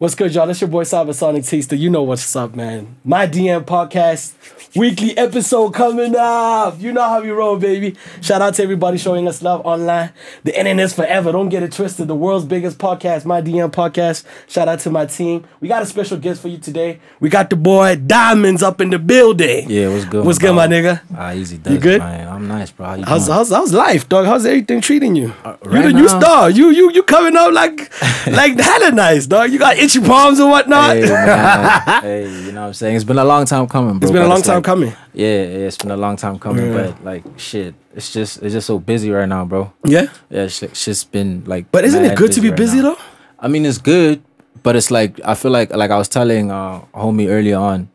What's good, y'all? It's your boy Cybersonic Taster. You know what's up, man. My DM podcast weekly episode coming up. You know how we roll, baby. Shout out to everybody showing us love online. The internet's forever. Don't get it twisted. The world's biggest podcast, My DM podcast. Shout out to my team. We got a special guest for you today. We got the boy Diemondez up in the building. Yeah, what's good? What's good, my nigga? Ah, easy does. You good? Man. I'm nice, bro. How How's, doing? how's how's life, dog? How's everything treating you? you right the new star. You you you coming up like like hella nice, dog. You got itchy palms and whatnot. Hey, hey, you know what I'm saying? It's been a long time coming, bro. It's been a long time coming. Yeah, yeah, it's been a long time coming, Yeah. but like shit, it's just it's just so busy right now, bro. Yeah. Yeah, it's, it's just been like. But isn't it good to be right busy now. though? I mean, it's good, but it's like I feel like like I was telling uh homie earlier on,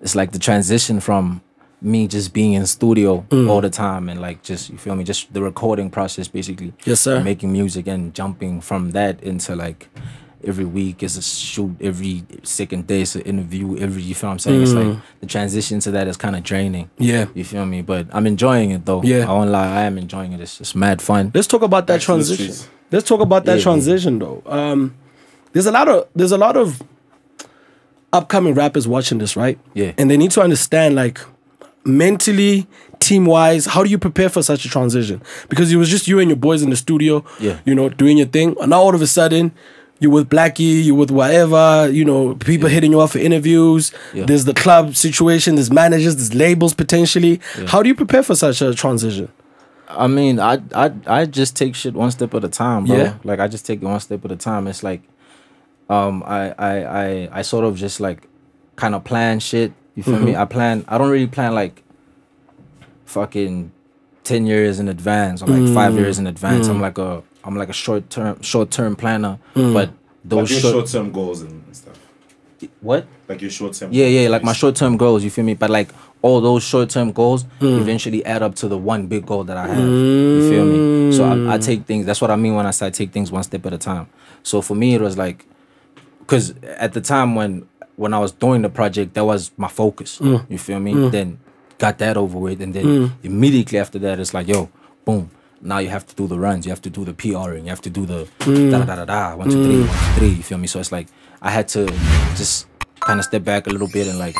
it's like the transition from me just being in studio Mm. all the time and like just you feel me, just the recording process basically. Yes, sir. Making music and jumping from that into like every week is a shoot, every second day is an interview, every you feel what I'm saying? It's like the transition to that is kind of draining. Mm. Yeah. You feel me? But I'm enjoying it though. Yeah. I won't lie, I am enjoying it. It's, it's mad fun. Let's talk about that Back to the transition. Let's talk about that Yeah, yeah. transition though. Um, there's a lot of there's a lot of upcoming rappers watching this, right? Yeah. And they need to understand like mentally, team wise, how do you prepare for such a transition? Because it was just you and your boys in the studio, Yeah. you know, doing your thing. And now all of a sudden you're with Blackie, you're with whatever, you know, people hitting you up for interviews. Yeah. There's the club situation, there's managers, there's labels potentially. How do you prepare for such a transition? I mean, I I I just take shit one step at a time, bro. Yeah. Like I just take it one step at a time. It's like, um, I I I I sort of just like kind of plan shit. You feel me? Mm-hmm. I plan. I don't really plan like fucking ten years in advance or like five years in mm-hmm. advance. I'm mm. like a I'm like a short term short term planner. Mm. But those your short, short term goals and and stuff. what? Like your short term. Yeah, yeah, like my short term goals, you feel me? But like all those short term goals mm. eventually add up to the one big goal that I have. You feel me? So I, I take things. That's what I mean when I say I take things one step at a time. So for me, it was like, because at the time when when I was doing the project, that was my focus. Mm. You feel me? Mm. Then got that over with, and then mm. immediately after that, it's like, yo, boom. Now you have to do the runs, you have to do the PRing, you have to do the da da da da da one two three one two three. You feel me? So it's like I had to just kind of step back a little bit and like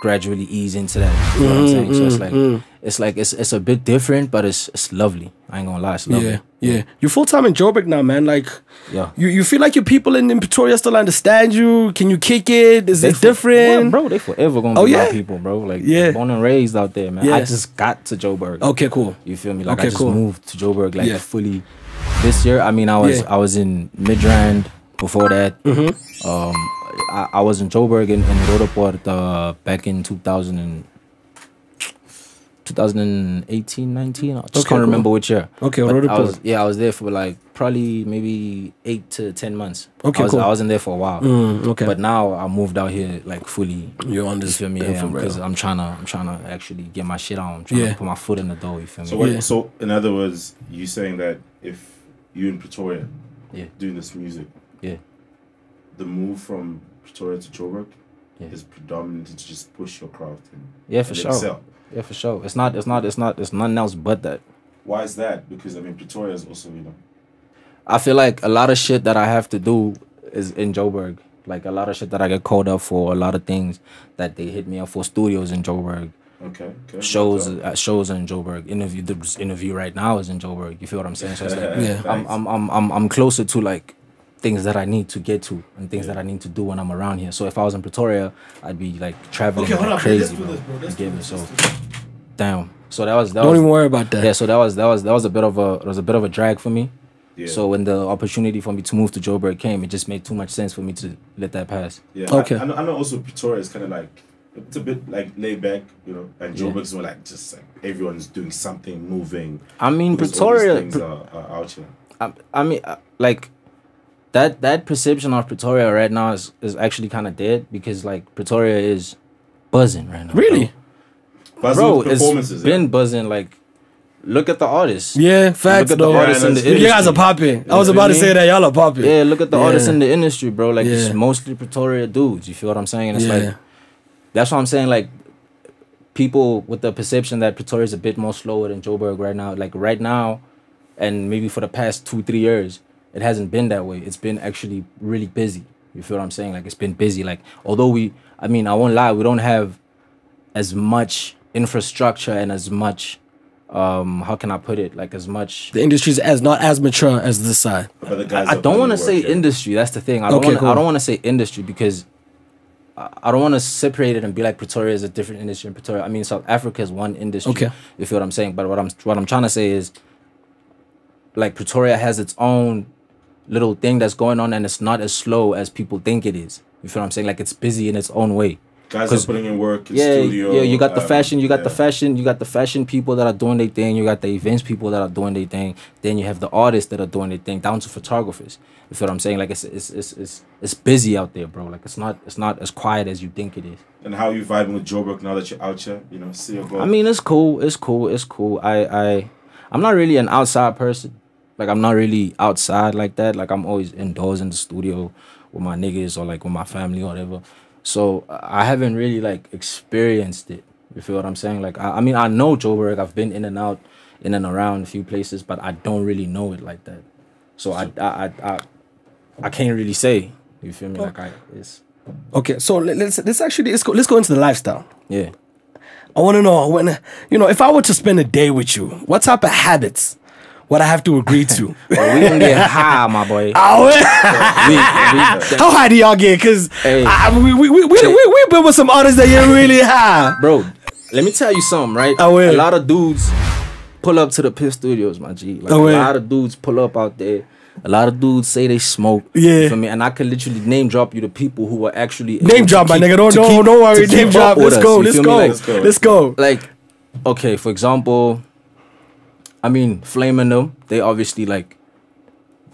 gradually ease into that. You know what I'm saying? So it's like it's like it's it's a bit different, but it's it's lovely. I ain't gonna lie, it's lovely. Yeah, yeah. You're full time in Joburg now, man. Like, Yeah. you, you feel like your people in, in Pretoria still understand you? Can you kick it? Is They it for- different? Yeah, bro. They forever gonna Oh, be yeah? my people, bro. Like Yeah. born and raised out there, man. Yeah. I just got to Joburg. Okay, cool. You feel me? Like Okay, I just cool. moved to Joburg like Yeah. fully this year. I mean, I was. I was in Midrand before that. Mm-hmm. Um, I, I was in Joburg in, in Roodepoort uh, back in 2000 and 2018, 19. I just Okay, can't cool. remember which year. Okay, But I was, yeah, I was there for like probably maybe eight to ten months. Okay, I was, cool. I wasn't there for a while. Mm, okay. But now I moved out here like fully. You're on You this feel me? thing Yeah, for real. because I'm trying to, I'm trying to actually get my shit on. I'm trying Yeah. to put my foot in the door. You feel me? So what, Yeah. so in other words, you saying that if you in Pretoria, Yeah. doing this music, Yeah. The move from Pretoria to Joburg Yeah. is predominantly to just push your craft and, Yeah, for and sure. excel. Yeah, for sure. It's not. It's not. It's not. It's nothing else but that. Why is that? Because I mean, Pretoria is also you know. I feel like a lot of shit that I have to do is in Joburg. Like a lot of shit that I get called up for. A lot of things that they hit me up for. Studios in Joburg. Okay. okay Shows. So- Uh, shows in Joburg. Interview. The interview right now is in Joburg. You feel what I'm saying? So it's like Yeah. I'm, I'm, I'm, I'm, I'm closer to like things that I need to get to and things that I need to do when I'm around here. So if I was in Pretoria, I'd be like traveling Okay, hold like on, crazy, let's do bro. this, bro. Let's You get do me? this, So damn. So that was that Don't was even worry about that. yeah. So that was that was that was a bit of a it was a bit of a drag for me. Yeah. So when the opportunity for me to move to Joburg came, it just made too much sense for me to let that pass. Yeah. Okay. I, I, know, I know also Pretoria is kind of like it's a bit like laid back, you know, and Yeah. Joburg is more like just like everyone's doing something, moving. I mean, because all these Pretoria. things are, are out here. I, I mean, uh, like that that perception of Pretoria right now is is actually kind of dead because like Pretoria is buzzing right now. Really? Buzzing bro, with it's performances. been yeah. buzzing. Like, look at the artists. Yeah, facts Look at the though. artists in the Yeah, you guys industry. are popping. I was about to feel say that y'all are popping. Yeah, look at the artists in the industry, bro. Like, it's mostly Pretoria dudes. You feel what I'm saying? It's Yeah. like that's what I'm saying. Like, people with the perception that Pretoria is a bit more slower than Joburg right now. Like right now, and maybe for the past two three years, it hasn't been that way. It's been actually really busy. You feel what I'm saying? Like it's been busy. Like although we, I mean, I won't lie, we don't have as much infrastructure and as much, um, how can I put it? Like as much. The industry's as not as mature as this side. But the guys I that don't want to say work, yeah. industry. That's the thing. I don't Okay, want. cool. I don't want to say industry because I I don't want to separate it and be like Pretoria is a different industry. And Pretoria, I mean, South Africa is one industry. Okay. You feel what I'm saying? But what I'm what I'm trying to say is, like Pretoria has its own little thing that's going on, and it's not as slow as people think it is. You feel what I'm saying? Like it's busy in its own way. Guys are putting in work. Yeah, studio, yeah. You got the um, fashion. You got the fashion. You got the fashion people that are doing their thing. You got the events people that are doing their thing. Then you have the artists that are doing their thing, down to photographers. You feel what I'm saying? Like it's it's it's it's, it's busy out there, bro. Like it's not it's not as quiet as you think it is. And how you vibing with Joe Joburg now that you're out here? You know, see your goal. I mean, it's cool. It's cool. It's cool. I I I'm not really an outside person. Like I'm not really outside like that. Like I'm always indoors in the studio with my niggas or like with my family or whatever. So I haven't really like experienced it. You feel what I'm saying? Like I, I mean I know Joburg. I've been in and out, in and around a few places, but I don't really know it like that. So I I I I, I can't really say. You feel me? Oh. Like I it's Okay, so let- let's let's actually let's go let's go into the lifestyle. yeah. I want to know when you know if I were to spend a day with you, what type of habits would I have to agree to? But we gonna get high, my boy. Oh, We, we, How high do y'all get? Cause Hey. I, we, we, we, we, we, we been with some artists that get really high. bro. Let me tell you something, right? I will. A lot of dudes pull up to the Pitt Studios, my G. Like I a lot of dudes pull up out there. A lot of dudes say they smoke. Yeah. Feel me? And I can literally name drop you the people who are actually Name drop, my nigga. Don't don't keep- don't worry. Name drop. Let's us, go. Let's go. Like, Let's go. Let's go. like, okay, for example, I mean, Flvme and them, they obviously like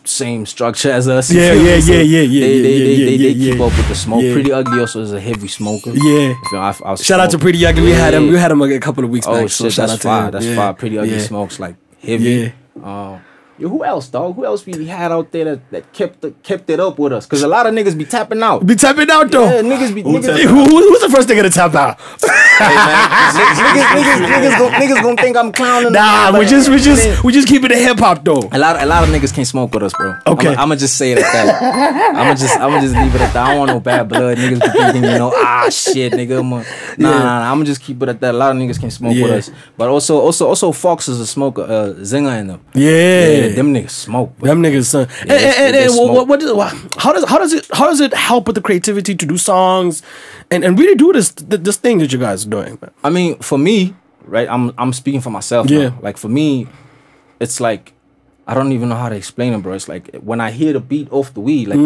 same structure as us. Yeah, yeah, So yeah, yeah, yeah, They, yeah, they, yeah, they, yeah, they, they yeah, keep yeah. up with the smoke. Pretty Ugly also is a heavy smoker. Yeah. I, I Shout out to Pretty Ugly. We had him. We had him a couple of weeks Oh back. shit, so shout that's out to fire. him. That's fire. Pretty ugly smokes like heavy. Yeah. Um, yo, who else, dog? Who else we had out there that, that kept the, kept it up with us? Cause a lot of niggas be tapping out. Be tapping out though. Yeah, niggas be Who niggas, tapped Hey, who, who- who's the first nigga to tap out? hey, man, niggas, niggas, niggas, niggas, gon- niggas gonna think I'm clowning. Nah, but- we just we just we just keeping it hip hop though. A lot, a lot of niggas can't smoke with us, bro. Okay. I'm gonna just say it at that. I'm gonna just, I'm gonna just leave it at that. I don't want no bad blood. Niggas be thinking, you know, ah, shit, nigga. I'm a, nah, nah, nah. I'm gonna just keep it at that. A lot of niggas can't smoke with us, but also, also, also, Fox is a smoker. Uh, Zinger in them. Yeah. Yeah, them niggas smoke. Bro. Them niggas, uh, son. and, and, and, and what, what, what- how does how does it how does it help with the creativity to do songs, and, and really do this this thing that you guys are doing? Man? I mean, for me, right? I'm I'm speaking for myself. Yeah. Like for me, it's like I don't even know how to explain it, bro. It's like when I hear the beat off the weed, like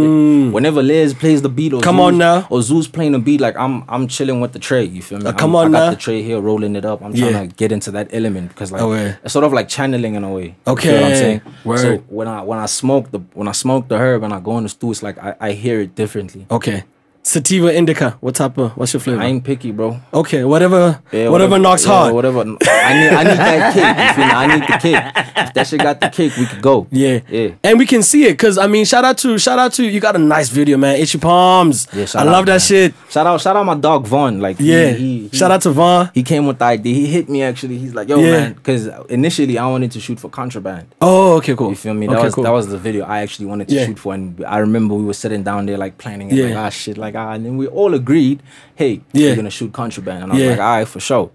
whenever Les plays the beat or Mm. Come Zeus, on now. or Zeus playing the beat, like I'm I'm chilling with the tray. You feel me? Uh, come I'm- on I got now. the tray here, rolling it up. I'm Yeah. trying to get into that element because like Oh, yeah. it's sort of like channeling in a way. You Okay. feel what I'm saying? Word. So when I when I smoke the when I smoke the herb and I go in the stew, it's like I, I hear it differently. Okay, sativa indica. What type of what's your flavor? I ain't picky, bro. okay, whatever Yeah, whatever, knocks yeah, hard. Whatever. I need I need that cake. You feel me? I need the cake. If that shit got the cake, we could go. Yeah. Yeah. And we can see it because I mean, shout out to shout out to you got a nice video, man. Itchy palms. Yeah, I love out, that man. shit. Shout out, shout out my dog Vaughn. Like Yeah. he, he, shout out to Vaughn. He came with the idea. He hit me actually. He's like, yo, Yeah. man, because initially I wanted to shoot for contraband. Oh, okay, cool. You feel me? That Okay, was cool. that was the video I actually wanted to shoot for, and I remember we were sitting down there like planning it, like Yeah. ah shit, like ah, and then we all agreed, hey, Yeah. we're gonna shoot contraband, and I was Yeah. like, all right, for sure.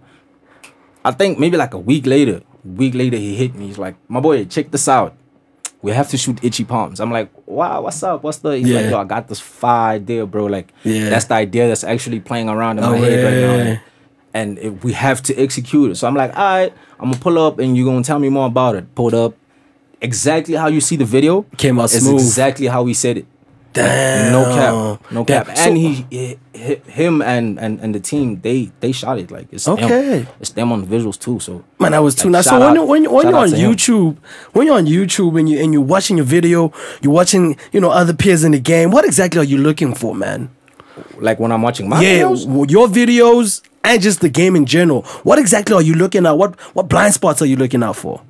I think maybe like a week later, a week later he hit me. He's like, my boy, check this out. We have to shoot itchy palms. I'm like, wow, what's up? What's the? He's Yeah. like, yo, I got this fire idea, bro. Like, Yeah. that's the idea that's actually playing around in Oh, my head right yeah. now and it, we have to execute it. So I'm like, all right, I'm gonna pull up and you're gonna tell me more about it. Pulled up, exactly how you see the video Came out smooth. exactly how we said it. Damn. No cap, no cap. So- and he, he, him and, and and the team, they they shot it like it's Okay. them. It's them on the visuals too. So Man, I was too Like, nice. So when out- when, when you're on to him. YouTube, when you're on YouTube and you and you're watching your video, you're watching you know other peers in the game. What exactly are you looking for, man? like when I'm watching my yeah, videos, your videos and just the game in general. What exactly are you looking at? What what blind spots are you looking out for?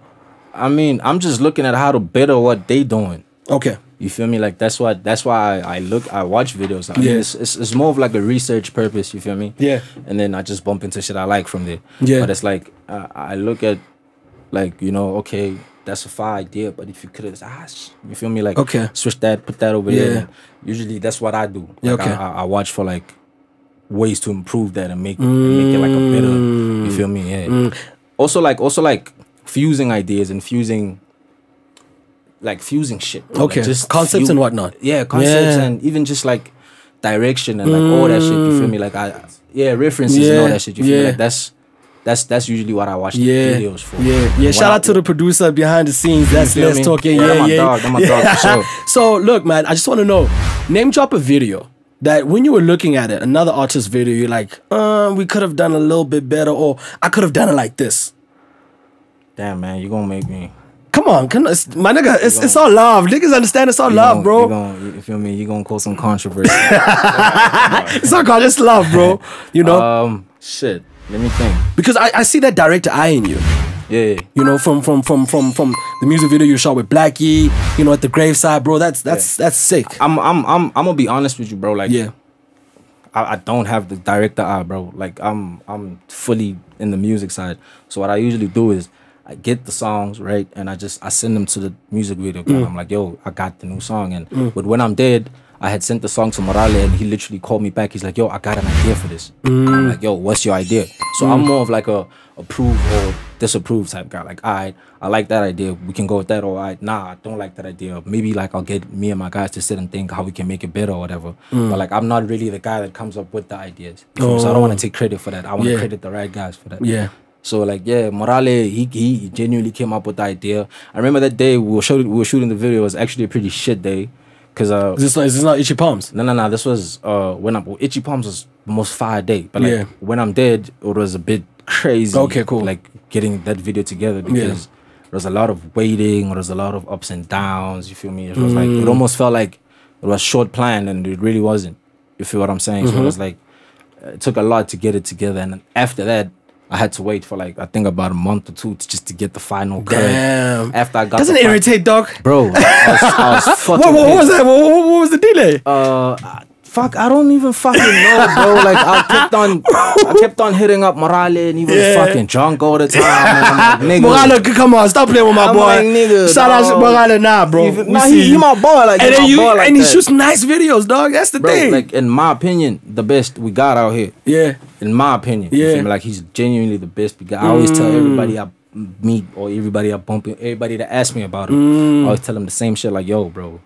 I mean, I'm just looking at how to better what they doing. Okay. You feel me? Like that's why that's why I, I look I watch videos. I mean, Yeah. it's, it's it's more of like a research purpose. You feel me? Yeah. And then I just bump into shit I like from there. Yeah. But it's like I, I look at like you know okay that's a fire idea, but if you could have, ah, you feel me? Like, Okay. switch that, put that over Yeah. there. Usually, that's what I do. Yeah, Like, okay. I, I, watch for like ways to improve that and make and make it like a better. You feel me? Yeah. Mm. Also, like, also like fusing ideas and fusing. Like fusing shit. bro. Like, Okay. Concepts and whatnot. Yeah, concepts Yeah. and even just like direction and like all that shit. You feel me? Like I, yeah, references and all that shit. You feel yeah. me? Like that's that's that's usually what I watch Yeah, videos for. yeah, yeah. Shout I- out to the producer behind the scenes. That's Les me? talking. Yeah, Yeah, my yeah. dog, my dog for sure. So look, man, I just want to know. Name drop a video that when you were looking at it, another artist video, you're like, uh, we could have done a little bit better, or I could have done it like this. Damn man, you're gonna make me. Come on, can, it's, my nigga, it's, it's all love. Niggas understand it's all love, gonna, bro. You, gonna, you feel me? You gonna cause some controversy. It's all God, it's love, bro. You know, um, shit. Let me think. because I, I see that director eye in you. Yeah. You know, from from from from from the music video you shot with Blackie, you know, at the graveside, bro. That's that's that's sick. I'm I'm I'm I'm gonna be honest with you, bro. Like Yeah. I, I don't have the director eye, bro. Like I'm I'm fully in the music side. So what I usually do is I get the songs right, and I just I send them to the music video guy. Mm. I'm like, yo, I got the new song, and mm. but when I'm dead, I had sent the song to Morale, and he literally called me back. He's like, yo, I got an idea for this. And I'm mm. like, yo, what's your idea? So I'm more of like a approve or disapprove type guy. Like, all right, I like that idea. We can go with that. Or, all right, nah, I don't like that idea. Maybe like I'll get me and my guys to sit and think how we can make it better or whatever. But like, I'm not really the guy that comes up with the ideas. Me? So I don't oh. want to take credit for that. I want to Yeah. credit the right guys for that. Yeah. So like yeah, Morale he he genuinely came up with the idea. I remember that day we were shooting we were shooting the video. It was actually a pretty shit day, cause uh Is this not, is this not itchy palms? no no no this was uh when I'm Itchy Palms was the most fire day, but like Yeah. when I'm dead it was a bit crazy. Okay, cool. Like getting that video together because there was a lot of waiting, there was a lot of ups and downs. You feel me? It was like Mm. it almost felt like it was short planned and it really wasn't. You feel what I'm saying? Mm-hmm. So it was like it took a lot to get it together, and after that. I had to wait for like I think about a month or two to, just to get the final cut. Damn. After I got Doesn't irritate, dog? bro? I was, I was fucking. What, what, what was that? What, what, what was the delay? Uh, fuck, I don't even fucking know, bro. Like I kept on, I kept on hitting up Morale, and he was Yeah. fucking drunk all the time. And I'm like, nigga, Morale, come on, stop playing with my I'm boy. like, nigga, Shout out to. Morale, nah, bro. You nah, he, he my boy, like, and then my you, boy like and he shoots nice videos, dog. That's the bro. thing. Like in my opinion, the best we got out here. yeah, In my opinion, Yeah. Like he's genuinely the best. Because I always tell everybody I meet or everybody I bump, in- everybody that asks me about him, I mm. always tell them the same shit. Like, yo, bro,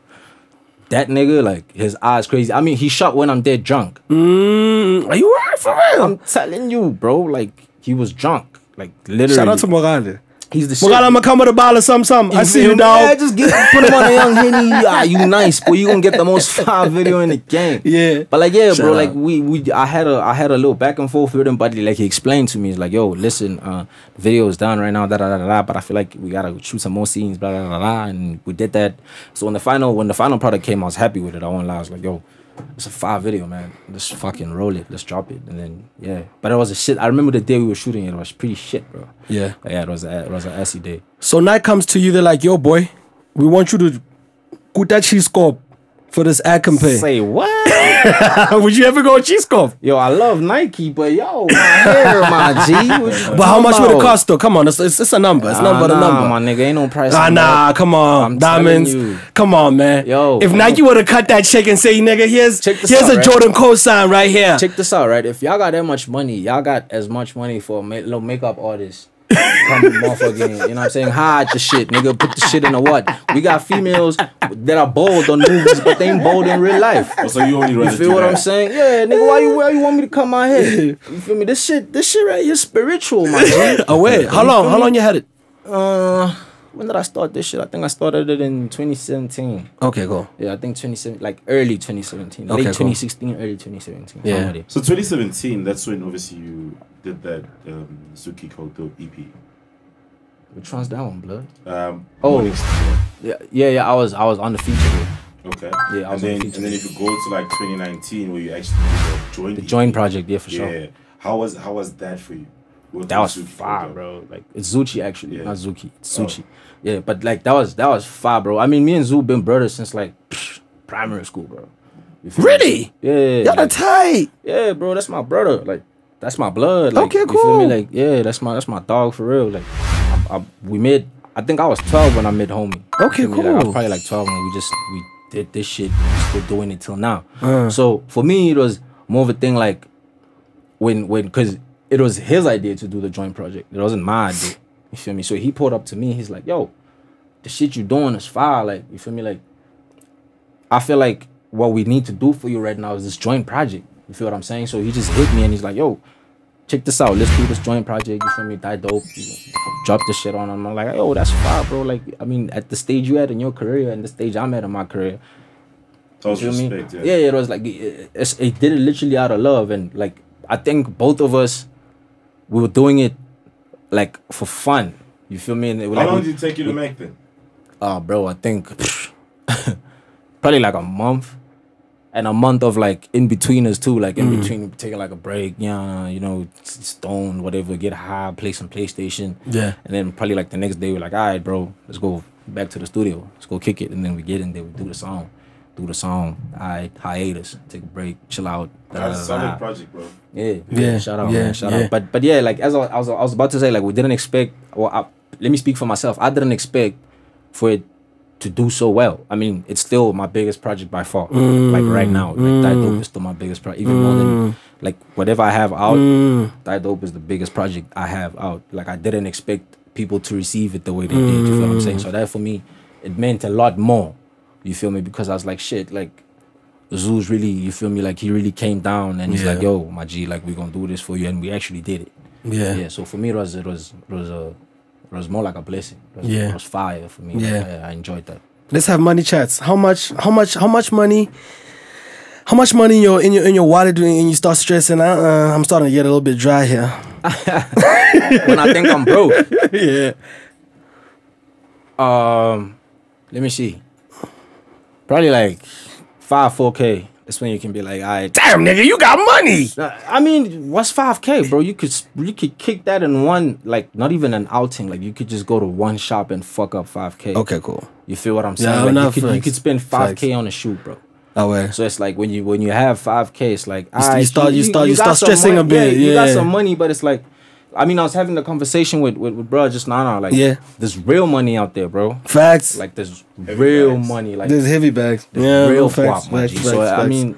that nigga, like his eyes crazy. I mean, he shot when I'm dead drunk. mm, are you right for real? I'm telling you, bro. Like he was drunk. Like literally. Shout out to Morale. He's the shit. Morale, I'ma come with a bottle of something, something. I see you, Yeah, dog. just get put him on a young henny. Ah, you nice, boy. You gonna get the most fire video in the game. Yeah. But like, yeah, Shout bro. Like we we I had a I had a little back and forth with him, but like he explained to me, he's like, yo, listen, uh, the video is done right now, da da da da. da, But I feel like we gotta shoot some more scenes, blah blah blah blah. And we did that. So when the final when the final product came, I was happy with it. I won't lie. I was like, yo. It's a fire video, man. Let's fucking roll it. Let's drop it, and then yeah. But it was a shit. I remember the day we were shooting it. It was pretty shit, bro. Yeah. Yeah, it was a, it was an assy day. So night comes to you, they're like, yo, boy, we want you to put that cheese scope for this ad campaign. Say what? Would you ever go cheese scope? Yo, I love Nike, but yo, my hair, my G. But how much would it cost though? Come on, it's, it's, it's a number. It's Nah, number nah, number. my nigga, ain't no price. Ah, nah, that. come on, I'm Diemondez. Come on, man. Yo, if Nike would have cut that check and say, nigga, here's Check here's out, a right? Jordan cosign right here. Check this out, right? If y'all got that much money, y'all got as much money for a little makeup artist. Come motherfucking, you know what I'm saying? Hide the shit, nigga. Put the shit in a what? We got females that are bold on movies, but they ain't bold in real life. Oh, so you only You rather feel what that. I'm saying? Yeah, nigga, why you why you want me to come out here? You feel me? This shit, this shit right here is spiritual, my G. Oh wait, how long? How long you had it? Uh, when did I start this shit? I think I started it in 2017. Okay, go. Yeah, I think 2017, like early 2017, Okay, late cool. 2016, early 2017. Yeah. somewhere there. So 2017, that's when obviously you did that um, Suki Koto EP. Which one's that one, blood? Um, Oh. Morning Yeah, yeah, yeah. I was, I was on the feature. Okay. Yeah, I was and on then, feature. and then if you go to like 2019, where you actually joined the joint, EP, project, yeah, for yeah. sure. How was how was that for you? Working That was with Suki fire, bro. Like it's Zoocci actually, Yeah. not Zuki. It's Oh. Zoocci. Yeah, but like that was that was fire, bro. I mean, me and Zoo been brothers since like psh, primary school, bro. You me? Really? Yeah. Y'all are like- tight. Yeah, bro, that's my brother. Like, that's my blood. Like, Okay, You feel cool. me? Like, yeah, that's my that's my dog for real. Like, I, I, we met. I think I was 12 when I met homie. Okay, cool. feel me? Like, I was probably like 12 when we just we did this shit. We're still doing it till now. Uh. So for me, it was more of a thing like when when because it was his idea to do the joint project. It wasn't my idea. You feel me? So he pulled up to me. He's like, "Yo, the shit you doing is fire." Like you feel me? Like I feel like what we need to do for you right now is this joint project. You feel what I'm saying? So he just hit me and he's like, "Yo, check this out. Let's do this joint project. You feel me? Die dope. You know, drop this shit on him." I'm like, "Yo, that's fire, bro." Like I mean, at the stage you at in your career and the stage I'm at in my career, you feel me? respect, Yeah. yeah. it was like it, it's- it did it literally out of love, and like I think both of us, we were doing it like for fun. You feel me? And it, How like, long did it take you to make then? uh, bro, I think probably like a month, and a month of like in between us too, like in Mm. between taking like a break, yeah, you know, stone, whatever, get high, play some PlayStation, Yeah. and then probably like the next day we're like, all right, bro, let's go back to the studio, let's go kick it, and then we get in there, we do the song, do the song, all right, hiatus, take a break, chill out. da, da, That's a da, da. solid project, bro. Yeah, Yeah, Shout out, yeah, man. Shout yeah. out. But but yeah, like as I, I was I was about to say, like we didn't expect. Well, I, let me speak for myself. I didn't expect for it to do so well. I mean, it's still my biggest project by far. Mm. Like right now, like that dope mm. is still my biggest project. Even more than mm. like whatever I have out. That dope is the biggest project I have out. Like I didn't expect people to receive it the way they did. You feel what I'm saying? So that for me, it meant a lot more. You feel me? Because I was like, shit, like Zoo's really, you feel me? Like he really came down and he's Yeah. like, yo, my G, like we're gonna do this for you, and we actually did it. Yeah. Yeah. So for me, it was it was it was a it was more like a blessing. It was, Yeah. it was fire for me. Yeah. I, I enjoyed that. Let's have money chats. How much? How much? How much money? How much money in your in your in your wallet and you start stressing? Uh, uh, I'm starting to get a little bit dry here. when I think I'm broke, yeah. um, let me see. Probably like five, four k. That's when you can be like, all right. Damn, nigga, you got money. I mean, what's five k, bro? You could you could kick that in one, like not even an outing. Like you could just go to one shop and fuck up five k. Okay, cool. You feel what I'm saying? Yeah, like no, you could you could spend five k on a shoe, bro. Oh, wait. So it's like when you when you have five k, it's like you start- you start- you got start some stressing money- a bit, Yeah, you got some money, but it's like, I mean, I was having the conversation with with, with bro just now. now, Like, Yeah. there's real money out there, bro. Facts. Like there's Heavy real bags. money. Like There's heavy bags. there's Yeah, real no, facts, guap, my facts, G. facts, So I mean,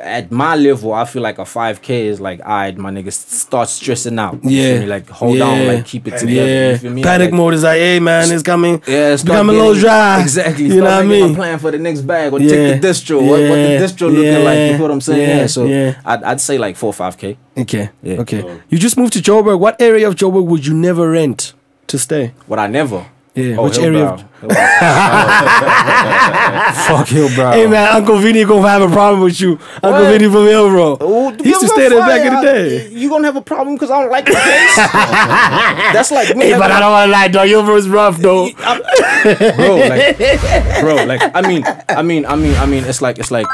at my level, I feel like a five k is like, alright, my niggas start stressing out. Yeah. me? like hold on, like keep it together. yeah. You feel me? Panic like, mode is like, hey man, it's coming. Yeah, it's start becoming a little getting- dry. Exactly. You know what I making mean? a plan for the next bag or Yeah. take the distro. What, what the distro looking like? You Yeah. feel what I'm saying? Yeah. Yeah. So Yeah. I'd, I'd say like four five k. Okay. Yeah. Okay. You just moved to Joburg. What area of Joburg would you never rent to stay? What I never. Yeah. Oh, Which area? Hillbrow. Of, Fuck Hillbrow. hey man, Uncle Vinny gonna have a problem with you. Uncle What? Vinny from Hillbrow. Oh, He used to stay there back in the day. You gonna have a problem because I don't like the place. That's like me. Hey, but having- I don't wanna lie, dog. Hillbrow's rough though. bro, like, bro, like, I mean, I mean, I mean, I mean, it's like, it's like,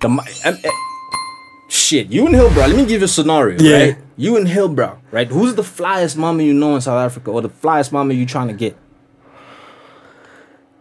the, mi- um, eh, shit. You in Hillbrow. Let me give you a scenario. Yeah. Right? You in Hillbrow, right? Who's the flyest mama you know in South Africa, or the flyest mama you trying to get?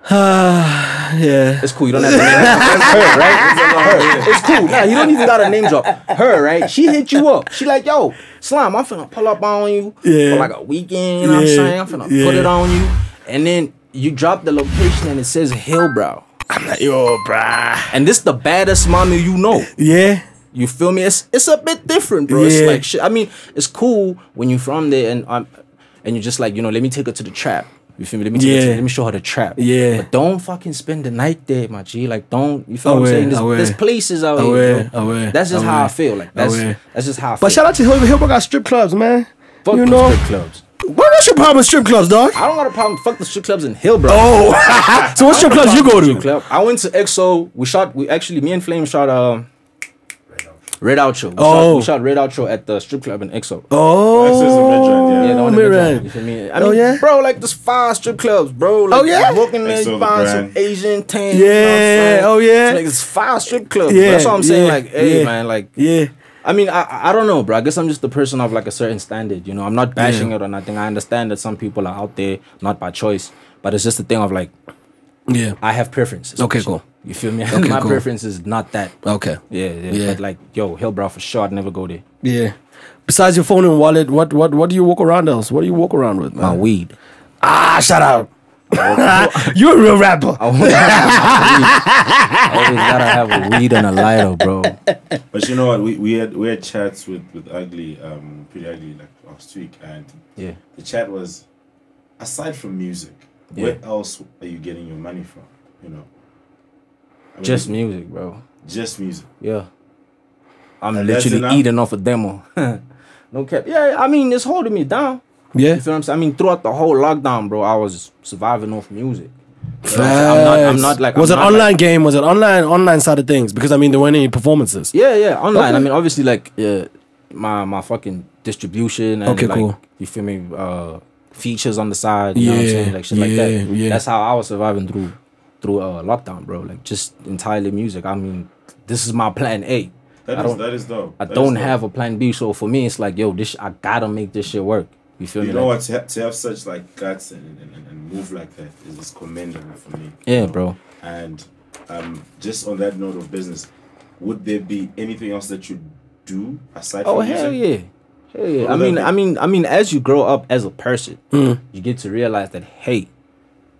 yeah. It's cool. You don't have to name drop. her, right? Her. It's cool. Nah, you don't even got a name drop. Her, right? She hit you up. She like, yo, Slime, I'm finna pull up on you Yeah. for like a weekend. You know what I'm saying? I'm finna Yeah. put it on you. And then you drop the location and it says Hillbrow. I'm like, yo, bruh. And this the baddest mommy you know. Yeah. You feel me? It's it's a bit different, bro. Yeah. It's like shit. I mean, it's cool when you're from there and I'm, and you're just like, you know, let me take her to the trap. You feel me? Let me take her to, Yeah. let me show her the trap. Yeah. But don't fucking spend the night there, my G. Like don't you feel what I'm saying? There's, aware. there's places out Aware, here. aware, That's just how I feel. Like that's aware. that's just how I feel. But shout out to Hill- Hillbrow got strip clubs, man. Fuck you know, strip clubs. what, what's your problem with strip clubs, dog? I don't got a problem. Fuck the strip clubs in Hillbrow. Oh, so what strip clubs you go to? club. I went to EXO. We shot. We actually, me and Flvme shot. Um, Red Outro. We Oh. shot, we shot Red Outro at the strip club in EXO. Oh, This is a Midrand, yeah. Yeah, the one in Midrand. Midtown, You feel me? I Oh, yeah? bro, like there's five strip clubs, bro. Oh, like, Oh, yeah? you walk in there, you find some. Asian tan. Yeah, oh, yeah. Like it's five strip clubs. Yeah, Yeah, that's what I'm saying. yeah, Like, hey yeah. man, like, Yeah. I mean, I I don't know, bro. I guess I'm just the person of like a certain standard. You know, I'm not bashing Yeah. it or nothing. I understand that some people are out there not by choice, but it's just a thing of like Yeah. I have preferences. Okay, cool. You feel me? Okay, My cool. preference is not that. Okay. Yeah, yeah, Yeah. But like, yo, Hillbrow for sure. I'd never go there. Yeah. Besides your phone and wallet, what what what do you walk around else? What do you walk around with? My weed. Ah, shout out. You're a real rapper. I always gotta have a weed and a lighter, bro. But you know what? We, we had we had chats with with ugly, um, pretty ugly like last week, and Yeah. the chat was, aside from music, Yeah. where else are you getting your money from? You know, I mean, Just music, bro. just music. Yeah. I'm And literally eating off a demo. no cap. Yeah, I mean, it's holding me down. Yeah. You feel what I'm saying? I mean, throughout the whole lockdown, bro, I was surviving off music. Facts. I'm not- I'm not like- Was I'm it not online game? Was it online online side of things? Because I mean, there weren't any performances. Yeah, yeah, online. I mean, obviously, like, yeah, my my fucking distribution and Okay, like, cool. you feel me? Uh, features on the side. You know what I'm saying? Like shit like that. yeah, yeah. That's how I was surviving through through uh lockdown, bro. Like just entirely music. I mean, this is my plan A. That I is don't- that is dope. I That is don't dope. have a plan B. So for me, it's like, yo, this I gotta make this shit work. You feel You me? know Like, what? To have, to have such like guts and, and, and, and move like that is, is commendable for me. Yeah, you know? bro. And um, just on that note of business, would there be anything else that you do aside Oh from hell music? yeah. Hell yeah. What I mean. I mean, I mean, as you grow up as a person, Mm. you get to realize that hey,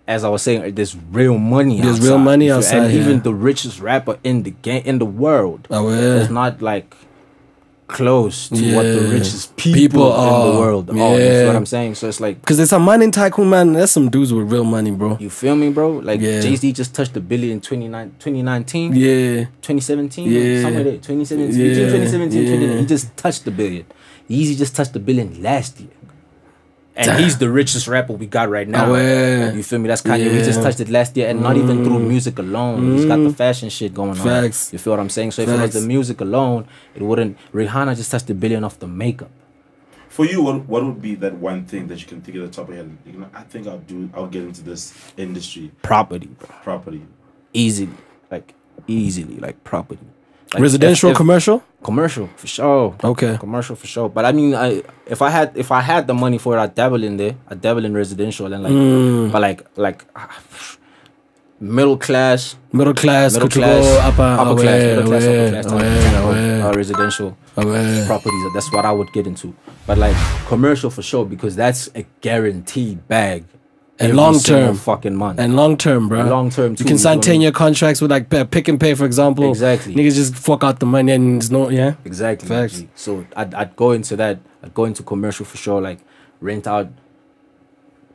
as I was saying, there's real money. There's outside, real money outside, and yeah. even the richest rapper in the game in the world Oh is yeah. not like close to what the richest people, People in the world are. You see Yeah. what I'm saying? So it's like. Because there's some money in tycoon man. There's some dudes with real money, bro. You feel me, bro? Like Yeah. Jay Z just touched a billion in 2019. Yeah. 2017, Yeah. somewhere there, 2017, Yeah, between 2017 yeah. 2019, he just touched the billion. Yeezy just touched a billion last year. And Damn. he's the richest rapper we got right now. Oh, yeah. You feel me? That's Kanye. He just Mm. touched it last year, and not even through music alone. He's got the fashion shit going Facts. on. You feel what I'm saying? So if it was the music alone, it wouldn't. Rihanna just touched a billion off the makeup. For you, what, what would be that one thing that you can think of the top of your head? You know, I think I'll do. I'll get into this industry Property, bro. property. Easily, like easily, like property. Like, Residential, if- if- commercial. Commercial for sure. Okay. commercial for sure. But I mean, I if I had if I had the money for it, I'd dabble in there. I dabble in residential and like, Mm. but like like middle class, Middle class. middle class, upper, upper away, class, middle class, away, upper class, away, of- type of, away, uh, residential properties. That's what I would get into. But like commercial for sure because that's a guaranteed bag. And long term fucking month. And long term, bro. Long term You can sign 10 year contracts with like Pick n Pay, for example. Exactly. Niggas just fuck out the money and it's no, yeah. Exactly. Facts. So I'd, I'd go into that. I'd go into commercial for sure, like rent out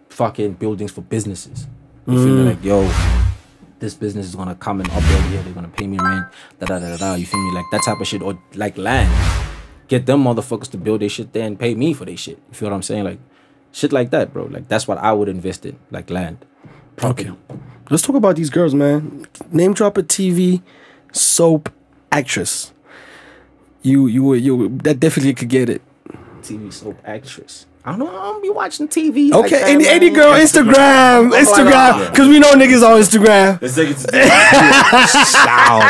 fucking buildings for businesses. You feel me? Mm. Like, yo, this business is gonna come and operate here. They're gonna pay me rent. Da da da da. da. You feel me? Like that type of shit, or like land. Get them motherfuckers to build their shit there and pay me for their shit. You feel what I'm saying? Like shit like that, bro. Like that's what I would invest in, like land. Property. Okay. Let's talk about these girls, man. Name drop a TV soap actress. You, you, you, that definitely could get it. TV soap actress. I don't know. I don't be watching TV. Okay, that, any, any girl, Instagram, like, Instagram, yeah. because we know niggas on Instagram. Let's take it to Shout.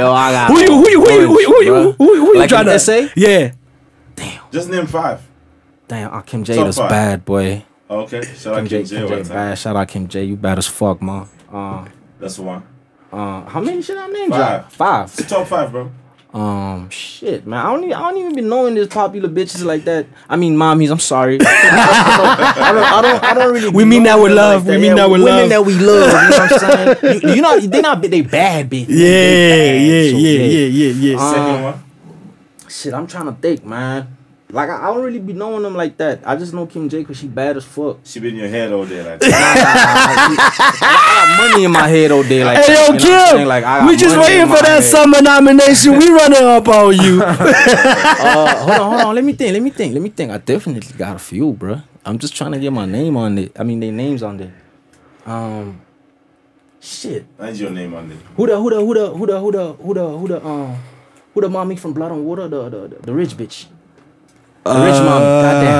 Yo, I got Who you, who you, who you, who you, who you, Bruh. who you, who you Like trying to say? Yeah. Damn. Just name five. Damn, uh, Kim J, Top that's five. bad, boy. Okay, shout Kim out Kim J. Kim J, one time. bad. Shout out Kim J, you bad as fuck, man. Uh, That's one. uh, how many should I name Five. drop? Five. It's top five, bro. Um, shit, man. I don't, even, I don't even be knowing this popular bitches like that. I mean, mommies. I'm sorry. I don't, I don't, I don't really. We mean that knowing with them love. We mean that with women love. Women that we love. You know what I'm saying? You, you know, they not they bad bitches. Yeah, They yeah, so, yeah, yeah, yeah, yeah. Second Uh, one. Shit, I'm trying to think, man. Like I, I don't really be knowing them like that. I just know Kim J because she bad as fuck. She been in your head all day, like. I got money in my head all day. Like, Hey, yo, you know what I'm saying? Kim, Like, I we just waiting for that head. summer nomination. We running up on you. Uh, hold on, hold on. Let me think. Let me think. Let me think. I definitely got a few, bro. I'm just trying to get my name on it. I mean, their names on there. Um, shit. That's your name on it. Who the who the who the who the who the who the who the um who the mommy from Blood and Water? The the the, the rich bitch. The rich mommy. Goddamn.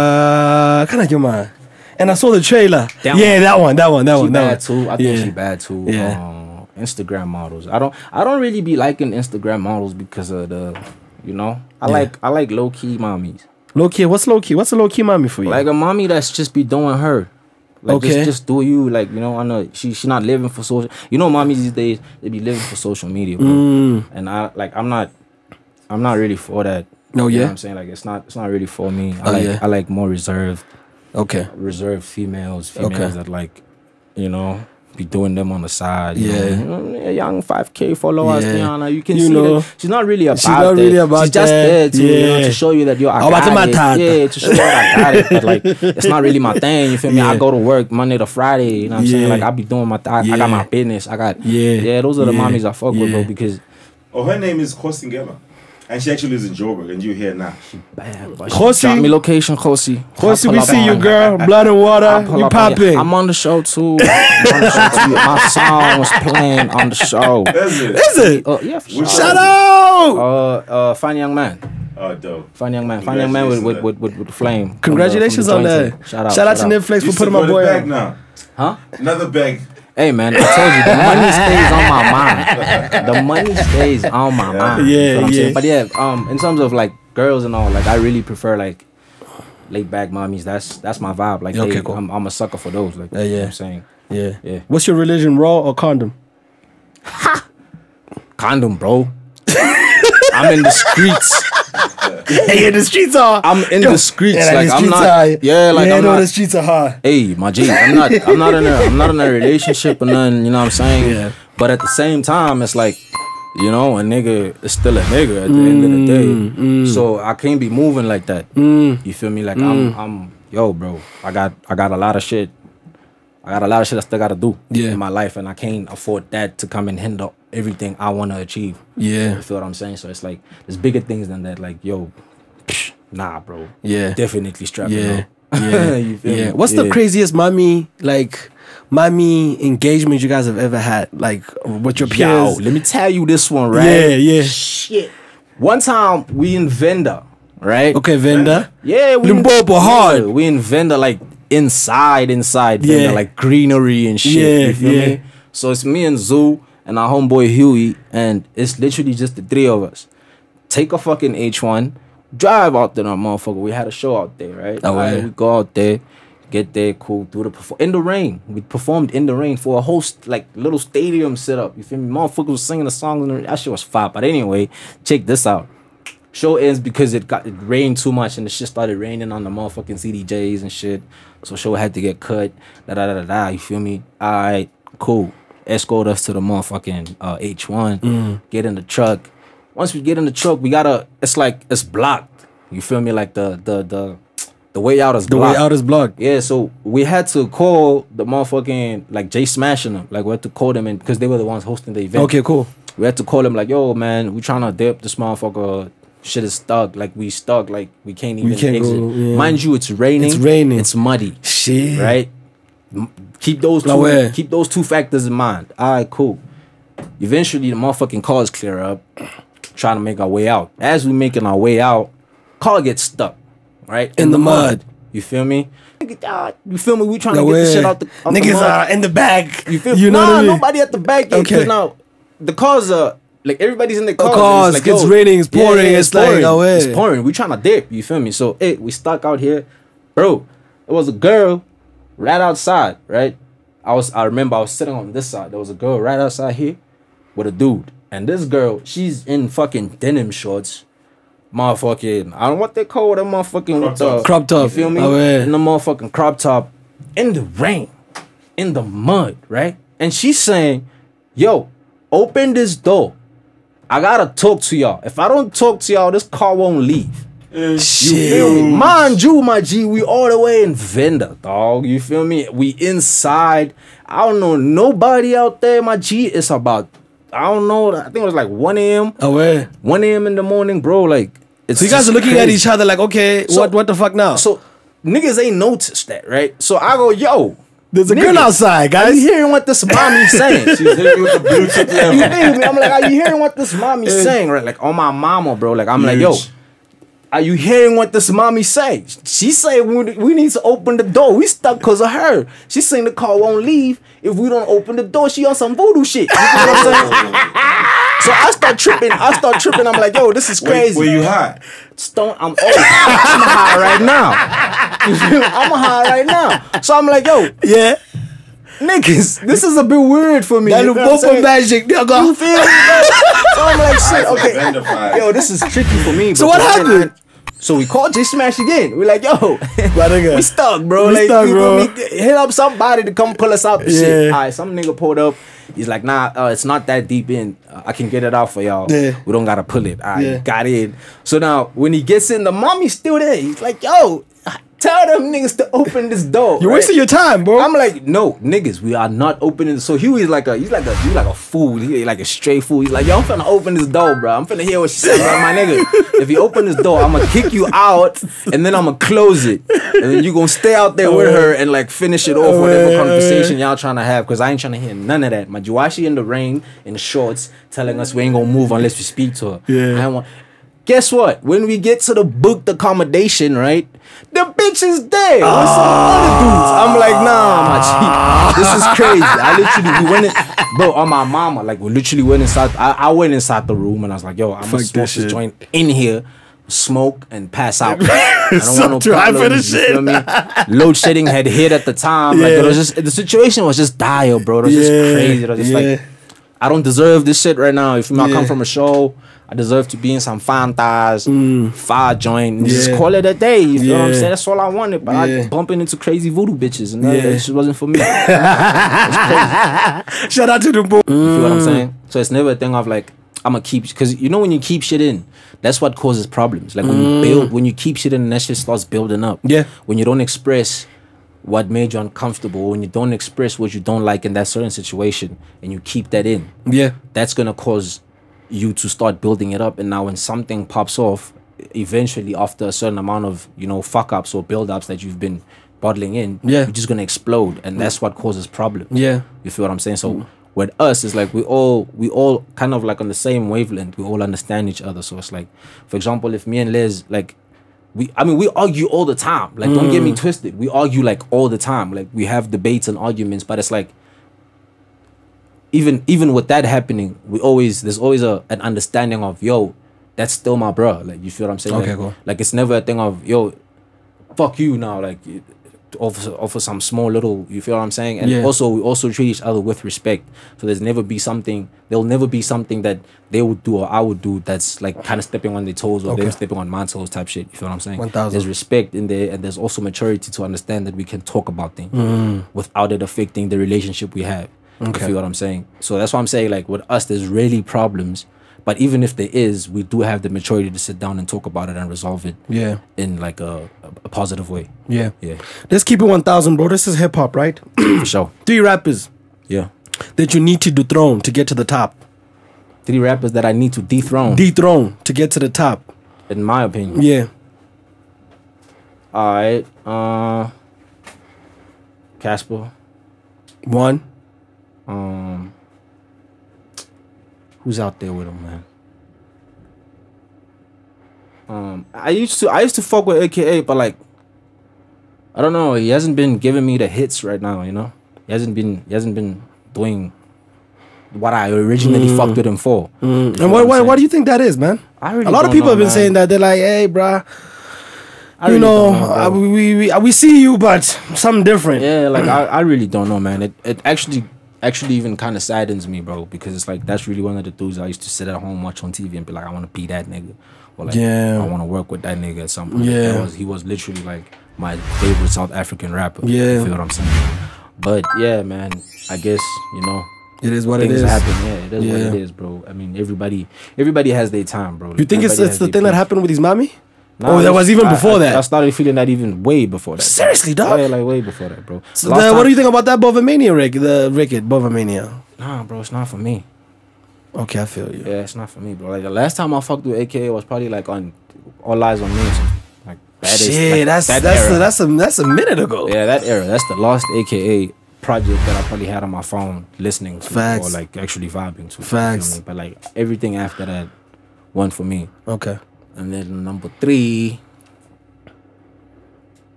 Uh, kind of your mind. And I saw the trailer. That yeah, that one, that one, that She one, that bad one. too. I think Yeah. she bad too. Yeah. Um, Instagram models. I don't. I don't really be liking Instagram models because of the. You know. I Yeah. like. I like low key mommies. Low key. What's low key? What's a low key mommy for you? Like a mommy that's just be doing her. Like Okay. just, just do you like you know I know she she not living for social you know mommies these days they be living for social media bro. Mm. and I like I'm not I'm not really for that No, you know yeah? what I'm saying like it's not it's not really for me I Oh, like yeah. I like more reserved okay. reserved females females Okay. that like you know, be doing them on the side. you Yeah. know. A young 5K followers, Yeah. Tiana. You can You see know. that she's not really about She's not that. really about She's just that. there to, you know, oh, Yeah. to show you that yo, I Oh, got my it. tata? Yeah, to show you that I got it. But like, it's not really my thing. You feel me? Yeah. I go to work Monday to Friday. You know what I'm Yeah. saying? Like I be doing my, th- I, I got my business. I got Yeah. yeah. Those are the Yeah. mommies I fuck with, bro. Because Oh, her name is Khosi Ngema. And she actually lives in Joburg, and you're here now. bad. But Josie. drop me location, Josie. Josie, we see you, girl. Blood and water. You up on you. popping. I'm on the show too. I'm on the show too. My song was playing on the show. That's it. Is it? Uh, yeah, for sure. Shout out! Uh, uh, fine young man. Oh, dope. Fine young man. Fine young man with with with, with, with Flvme. Congratulations on the that. Shout out. Shout out to Netflix for putting my boy bag on. now. Huh? Another bag. Hey man, I told you the money stays on my mind. The money stays on my mind. You Yeah, know what I'm yeah. saying? But yeah, um, in terms of like girls and all, like I really prefer like laid back mommies. That's that's my vibe. Like, Okay, they- cool. I'm, I'm a sucker for those. Like, Yeah, you know yeah. what I'm saying Yeah. Yeah. What's your religion, raw or condom? condom, bro. I'm in the streets. Hey, in the streets are. I'm in the streets. Yeah, like the I'm streets not. are. Yeah, like yeah, I'm no, not. the streets are hard. hey, my G, I'm not I'm not in a I'm not in a relationship or nothing, you know what I'm saying? Yeah. But at the same time, it's like, you know, a nigga is still a nigga at the end of the Mm, day. Mm. So I can't be moving like that. Mm. You feel me? Like I'm mm. I'm yo, bro, I got I got a lot of shit. I got a lot of shit I still gotta do Yeah. in my life and I can't afford that to come and hinder everything I wanna achieve. Yeah. You feel what I'm saying? So it's like there's bigger things than that. Like, yo, psh, nah, bro. Yeah. Definitely strapping Yeah. up. Yeah. You feel yeah. me? What's the craziest mommy like mommy engagement you guys have ever had? Like with your Yo, let me tell you this one, right? Yeah, yeah. Shit. One time we in Venda, right? Okay, Venda. Yeah, we in, Limpopo hard. we in Venda, like inside, inside Venda, Yeah. like greenery and shit. Yeah, you feel yeah. me? So it's me and Zoo and our homeboy Huey, and it's literally just the three of us. Take a fucking H1, drive out there, motherfucker. We had a show out there, right? Oh, yeah. we go out there, get there, cool, do the perform in the rain. We performed in the rain for a whole like little stadium setup. You feel me? Motherfucker was singing the songs in the That shit was fire. But anyway, check this out. Show ends because it got it rained too much and the shit started raining on the motherfucking CDJs and shit. So show had to get cut. Da da da da. da you feel me? Alright, cool. Escort us to the motherfucking uh, H1. Get in the truck. Once we get in the truck, we gotta. It's like it's blocked. You feel me? Like the the the the way out is blocked. The blocked. way out is blocked. Yeah, so we had to call the motherfucking like Jay smashing them. Like we had to call them in because they were the ones hosting the event. Okay, cool. We had to call them like, yo, man, we trying to dip this motherfucker. Shit is stuck. Like we stuck. Like we can't even can't exit. go, yeah. Mind you, it's raining. It's raining. It's muddy. Shit. Right. Keep those two. Keep those two factors in mind. All right, cool. Eventually, the motherfucking cars clear up. Trying to make our way out. As we making our way out, car gets stuck. Right In the mud. You feel me? You feel me? We trying No to get way. the shit out the out the Niggas mud. are in the back. You feel You know nah, what I mean? nobody at the back yet. Okay. Now the cars are like everybody's in the cars. and cars, like, it's raining, it's pouring, it's like, pouring. yeah. It's pouring. We trying to dip. You feel me? So hey, we stuck out here, bro. It was a girl right outside. Right. I was. I remember I was sitting on this side. There was a girl right outside here with a dude, and this girl, she's in fucking denim shorts. Motherfucking, I don't know what they call them motherfucking Crop with the top. Crop top. You feel me? Oh, yeah. In the motherfucking crop top, in the rain, in the mud, right? And she's saying, "Yo, open this door. I gotta talk to y'all. If I don't talk to y'all, this car won't leave." You feel? Mind you, my G, we all the way in Venda, dog. You feel me? We inside. I don't know nobody out there, my G. It's about I don't know. I think it was like 1 a.m. Oh, where? 1 a.m. in the morning, bro. Like it's So you guys are looking at each other like, okay, So- what what the fuck now? So niggas ain't noticed that, right? So I go, yo, There's a girl nigga, outside, Are guys. you hearing what this mommy's saying? She's hitting with the Bluetooth level. You feel me? I'm like, are you hearing what this mommy's saying? Right? Like on my mama, bro. Like I'm like, yo, Huge. Are you hearing what this mommy say? She say we, we need to open the door. We stuck cause of her. She saying the car won't leave if we don't open the door. She on some voodoo shit. You know what I'm saying? So I start tripping. I start tripping. I'm like, yo, this is crazy. were you high? Stone. I'm oh, I'm high right now. You feel me? I'm high right now. So I'm like, yo, yeah. niggas, this is a bit weird for me. That you know what I'm Limpopo saying? magic, You nigga. feel me? Bro? So I'm like, shit, okay. Yo, this is tricky for me. So bro, what 'cause I- happened? So we called J Smash again. We're like, yo, My nigga. we stuck, bro. We like, stuck, bro. we hit up somebody to come pull us out. The shit. All right, some nigga pulled up. He's like, nah, uh, it's not that deep in. Uh, I can get it out for y'all. Yeah. We don't gotta pull it. All right, Yeah. got in. So now when he gets in, the mommy's still there. He's like, yo, tell them niggas to open this door. You're right? wasting your time, bro. I'm like, no, niggas, we are not opening. So Huey's like a, he's like a, he's like a fool. He like a straight fool. He's like, yo, I'm finna open this door, bro. I'm finna hear what she said, bro. My nigga, if you open this door, I'm gonna kick you out, and then I'm gonna close it, and then you gonna stay out there with her and like finish it off whatever oh, yeah, conversation y'all trying to have. Cause I ain't trying to hear none of that. My Juwashi in the rain in the shorts, telling us we ain't gonna move unless we speak to her. Yeah. I don't want. Guess what? When we get to the booked accommodation, right? The bitch is there with some other dudes. I'm like, nah, my G, this is crazy. I literally we went in, bro, on my mama, like we literally went inside. I, I went inside the room and I was like, yo, I'm gonna smoke this joint in here, smoke and pass out. I don't So want no problems. the you feel me? Load shedding had hit at the time. Like it was just the situation was just dire, bro. It was Yeah, just crazy. It was just yeah. like I don't deserve this shit right now. If you know, I Yeah. come from a show, I deserve to be in some fantas, fire joint, and just Mm. Call it a day. You know what I'm saying? That's all I wanted. But Yeah. I bumping into crazy voodoo bitches, and that, Yeah. just wasn't for me. Shout out to the boy. you feel what I'm saying? So it's never a thing of like I'm gonna keep because you know when you keep shit in, that's what causes problems. Like when you build, when you keep shit in, and that shit starts building up. Mm. Yeah. When you don't express what made you uncomfortable, when you don't express what you don't like in that certain situation, and you keep that in, Yeah. that's gonna cause you to start building it up. And now when something pops off, eventually after a certain amount of you know fuck ups or build ups that you've been bottling in, Yeah. you're just gonna explode, and that's what causes problems. Yeah. You feel what I'm saying? So mm. with us, it's like we all we all kind of like on the same wavelength. We all understand each other. So it's like, for example, if me and Liz like. We, I mean, we argue all the time. Like, don't get me mm. twisted. We argue like all the time. Like, we have debates and arguments, but it's like, even even with that happening, we always there's always a an understanding of yo, that's still my bro. Like you feel what I'm saying? Okay, like, cool. Like it's never a thing of yo, fuck you now. Like offer offer some small little. You feel what I'm saying? And Yeah. also we also treat each other with respect. So there's never be something. There'll never be something that they would do or I would do that's like kind of stepping on their toes or Okay. them stepping on my toes type shit. You feel what I'm saying? 1000. There's respect in there, and there's also maturity to understand that we can talk about things Mm. without it affecting the relationship we have. Okay. You feel what I'm saying? So that's why I'm saying, like, with us, there's really problems. But even if there is, we do have the maturity to sit down and talk about it and resolve it Yeah. in like a, a positive way. Yeah. Yeah, Let's keep it 1000, bro. This is hip hop, right? for sure. Three rappers Yeah. that you need to dethrone to get to the top. Three rappers that I need to dethrone, Dethrone to get to the top. in my opinion. Yeah. All right. Uh, Cassper. One. Um, who's out there with him, man? Um, I used to I used to fuck with AKA, but like, I don't know. He hasn't been giving me the hits right now. You know, he hasn't been he hasn't been doing what I originally fucked with him for. Feel And what what, do you think that is, man? I really a lot of people know, have been man. saying that. They're like, hey, bruh, I you know, know, uh, we, we, we, we see you, but something different. Yeah, like I, I really don't know, man. It it actually actually even kind of saddens me, bro, because it's like that's really one of the dudes I used to sit at home watch on TV and be like, I want to be that nigga, or like, Yeah. I want to work with that nigga at some point. Yeah. Was, he was literally like my favorite South African rapper. Yeah. you feel what I'm saying? But yeah, man, I guess you know It is what it is. happen. Yeah, it is Yeah. what it is, bro. I mean, everybody everybody has their time, bro. You think it's, it's the thing that happened with his mommy? Nah, oh, that was even before I- that. I started feeling that even way before that. Seriously, dog? Yeah, like way before that, bro. So the- what do you think about that Bhovamania, Rick? The Ricket Bhovamania. Nah, bro, it's not for me. Okay, I feel you. Yeah, it's not for me, bro. Like the last time I fucked with AKA was probably like on All Eyes on Me. Like that is Shit, like, that's that that's era. a, that's a that's a minute ago. yeah, that era. That's the last AKA project that I probably had on my phone listening to Facts. or like actually vibing to. you feel Facts. But like everything after that, one for me. Okay. And then number three,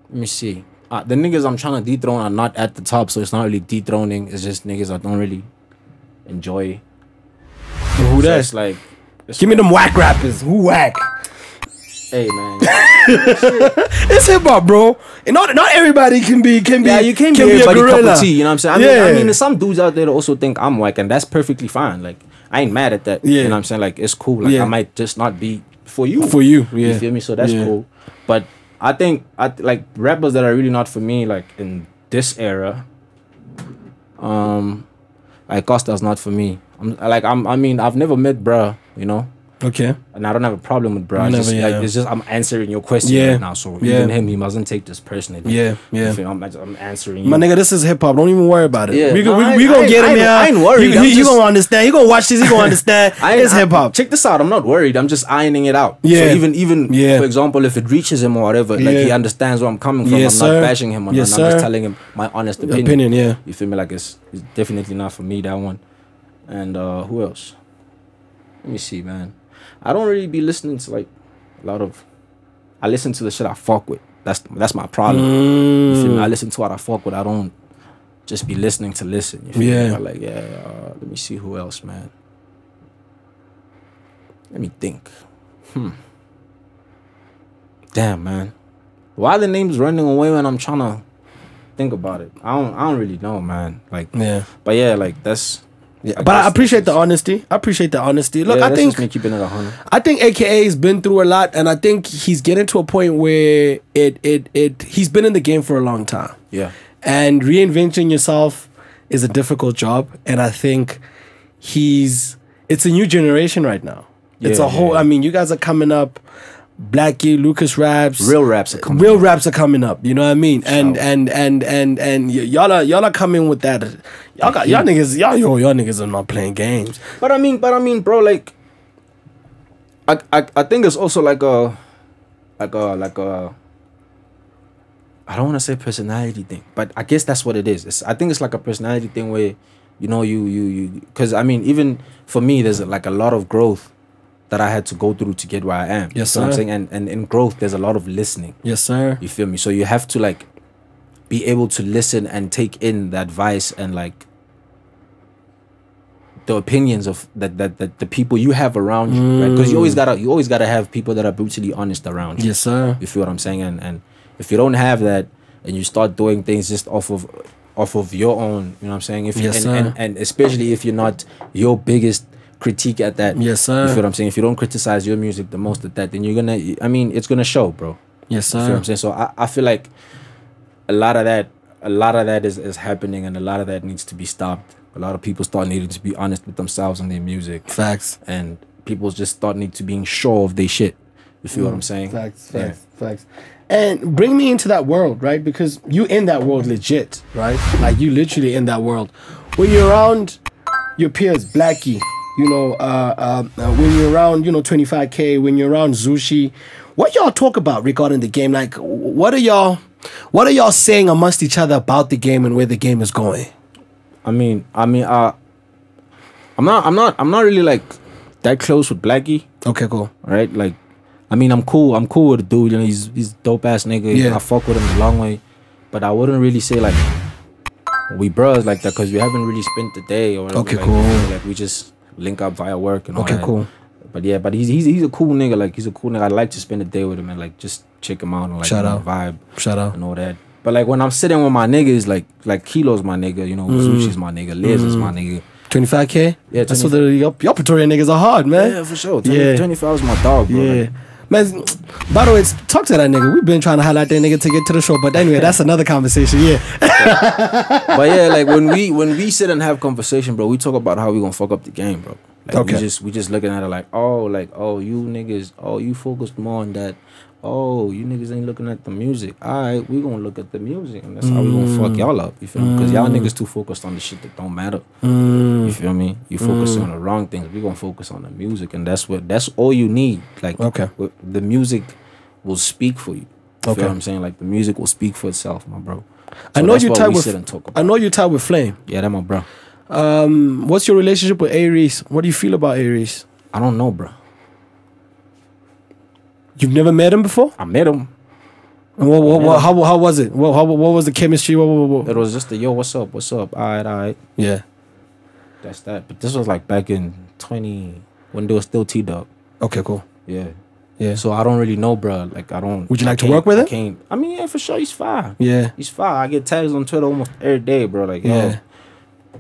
let me see. Uh, the niggas I'm trying to dethrone are not at the top, so it's not really dethroning. It's just niggas I don't really enjoy. Who So that? Like, Give me them whack rappers. Who whack? Hey man, It's hip hop, bro. And not not everybody can be can be yeah, you can, can be a everybody cup gorilla. of tea. You know what I'm saying? I mean, Yeah. I mean, there's some dudes out there that also think I'm whack, and that's perfectly fine. Like, I ain't mad at that. Yeah. You know what I'm saying? Like, it's cool. Like, Yeah. I might just not be for you. For you, yeah. You feel me? So that's Yeah. cool. But I think I like rappers that are really not for me, like in this era. Um, like Costa's not for me. I'm like I'm. I mean, I've never met bruh, you know, Okay. and I don't have a problem with bruh. It's just, never, like, yeah. it's just I'm answering your question Yeah. right now. So Yeah. even him, he mustn't take this personally. Yeah, yeah. You feel me? I'm, I'm answering you. My nigga, this is hip hop. Don't even worry about it. Yeah, we no, we, I we ain't- gonna I get him here. I ain't worried. You, you, you gonna understand. You gonna watch this. You gonna understand. I it's hip hop. Check this out. I'm not worried. I'm just ironing it out. Yeah. So even even Yeah. for example, if it reaches him or whatever, like he understands where I'm coming from. Yes, I'm sir. not bashing him. I'm, Yes, I'm just telling him my honest opinion. Opinion, yeah. You feel me? Like it's, it's definitely not for me that one. And uh who else? Let me see, man. I don't really be listening to like a lot of. I listen to the shit I fuck with. That's that's my problem. You feel me? Mm. I listen to what I fuck with. I don't just be listening to listen. You feel Yeah. me? Like yeah. Uh, let me see who else, man. Let me think. Hmm. Damn, man. Why the names running away when I'm trying to think about it? I don't. I don't really know, man. Like, Yeah. but yeah, like that's. Yeah, I but I appreciate the honesty. I appreciate the honesty. Look, yeah, I think just me keeping it a hundred. I think AKA's been through a lot, and I think he's getting to a point where it it it he's been in the game for a long time, Yeah. and reinventing yourself is a difficult job. And I think he's it's a new generation right now. it's a whole. yeah. I mean, you guys are coming up. Blxckie, Lucas raps, Real raps are coming. real up. raps are coming up. You know what I mean? And and and and and y'all are y'all are coming with that. Y'all got y'all niggas y'all yo y'all niggas are not playing games. But I mean, but I mean, bro, like, I I, I think it's also like a, like a like a. I don't want to say personality thing, but I guess that's what it is. It's, I think it's like a personality thing where, you know, you you you because I mean, even for me, there's like a lot of growth that I had to go through to get where I am. Yes, You what I'm sir. saying, and and in growth, there's a lot of listening. Yes, sir. You feel me? So you have to like be able to listen and take in the advice and like the opinions of that that, that the people you have around you, right? Because you always gotta you always gotta have people that are brutally honest around you. Yes, sir. You feel what I'm saying? And and if you don't have that and you start doing things just off of off of your own, you know what I'm saying? If you, Yes, and, sir. and, and especially if you're not your biggest critique at that. Yes, sir. You feel what I'm saying? If you don't criticize your music the most at that, then you're gonna I mean it's gonna show, bro. Yes, sir. You feel what. I'm saying? So I, I feel like a lot of that a lot of that is, is happening and a lot of that needs to be stopped. A lot of people start needing to be honest with themselves and their music. Facts. And people just start need to being sure of their shit. You feel what I'm mm. saying? Facts, Yeah. facts, facts. And bring me into that world, right? Because you in that world legit, right? Like you literally in that world. When you're around your peers, Blxckie, you know, uh, uh, uh, when you're around, you know, 25K, when you're around Zoocci, what y'all talk about regarding the game? Like, what are y'all, what are y'all saying amongst each other about the game and where the game is going? I mean, I mean, uh, I'm not, I'm not, I'm not really like that close with Blxckie, Okay, cool. right? Like, I mean, I'm cool, I'm cool with the dude. You know, he's he's dope ass nigga. Yeah. I fuck with him a long way, but I wouldn't really say like we bros like that because we haven't really spent the day or whatever. Okay, like, cool. Like we just link up via work and all Okay, that. cool. But yeah, but he's he's he's a cool nigga. Like he's a cool nigga. I'd like to spend a day with him and like just check him out and like Shout you know, out. vibe Shout out. and all that. But like when I'm sitting with my niggas, like like Kilo's my nigga, you know, Mm. Zoocci's my nigga, Liz is my nigga. 25K? Yeah, That's what the, y'all Pretoria niggas are hard, man. Yeah, for sure. Yeah. 20, 25 is my dog, bro. Yeah. Like, Man, by the way, talk to that nigga. We've been trying to highlight that nigga to get to the show, but anyway, that's another conversation. Yeah. but yeah, like when we when we sit and have conversation, bro, we talk about how we gonna fuck up the game, bro. Like Okay. we just we just looking at it like, oh, like oh, you niggas, oh, you focused more on that. Oh, you niggas ain't looking at the music. All right, we gonna look at the music, and that's how we gonna fuck y'all up. You feel me? Because y'all niggas too focused on the shit that don't matter. You feel me? You focus on the wrong things. We gonna focus on the music, and that's what that's all you need. Like Okay. the music will speak for you. You Okay. feel what I'm saying? Like the music will speak for itself, my bro. I know you tied with. sit and talk I know you tied with Flvme. Yeah, that my bro. Um, what's your relationship with Areece? What do you feel about Areece? I don't know, bro. You've never met him before? I met him. And what, what, how, how was it? What, how, what was the chemistry? What, what, what, It was just the yo, what's up? What's up? All right, all right. Yeah. That's that. But this was like back in 20 when they were still T Dub. Okay, cool. Yeah. Yeah. So I don't really know, bro. Like I don't. Would you like to work with I him? can't- I mean, yeah, for sure, he's fine. Yeah. He's fine. I get tags on Twitter almost every day, bro. Like, Yeah. yo,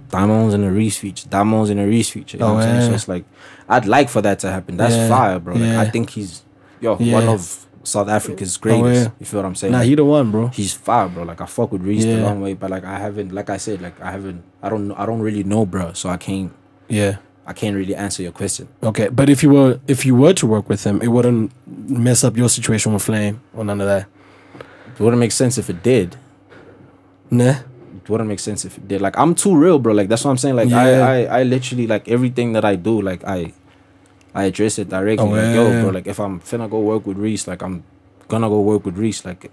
Diemondez in a Reese feature, Diemondez in a Reese feature. You know Oh, what I'm oh, saying? So it's like, I'd like for that to happen. That's Yeah, fire, bro. Like, yeah. I think he's, yo, Yeah. one of South Africa's oh, greatest. yeah. You feel what I'm saying? Nah, he the one, bro. he's fire, bro. Like I fuck with Reese Yeah. the long way, but like I haven't, like I said, like I haven't, I don't, I don't really know, bro. So I can't, Yeah. I can't really answer your question. Okay, but if you were if you were to work with him, it wouldn't mess up your situation with Flvme or none of that. It wouldn't make sense if it did. Nah. It wouldn't make sense if it did. Like I'm too real, bro. Like that's what I'm saying. Like Yeah. I, I, I literally like everything that I do, like I, I address it directly. Oh, like, yeah. yo, bro. Like if I'm finna go work with Reese, like I'm gonna go work with Reese. Like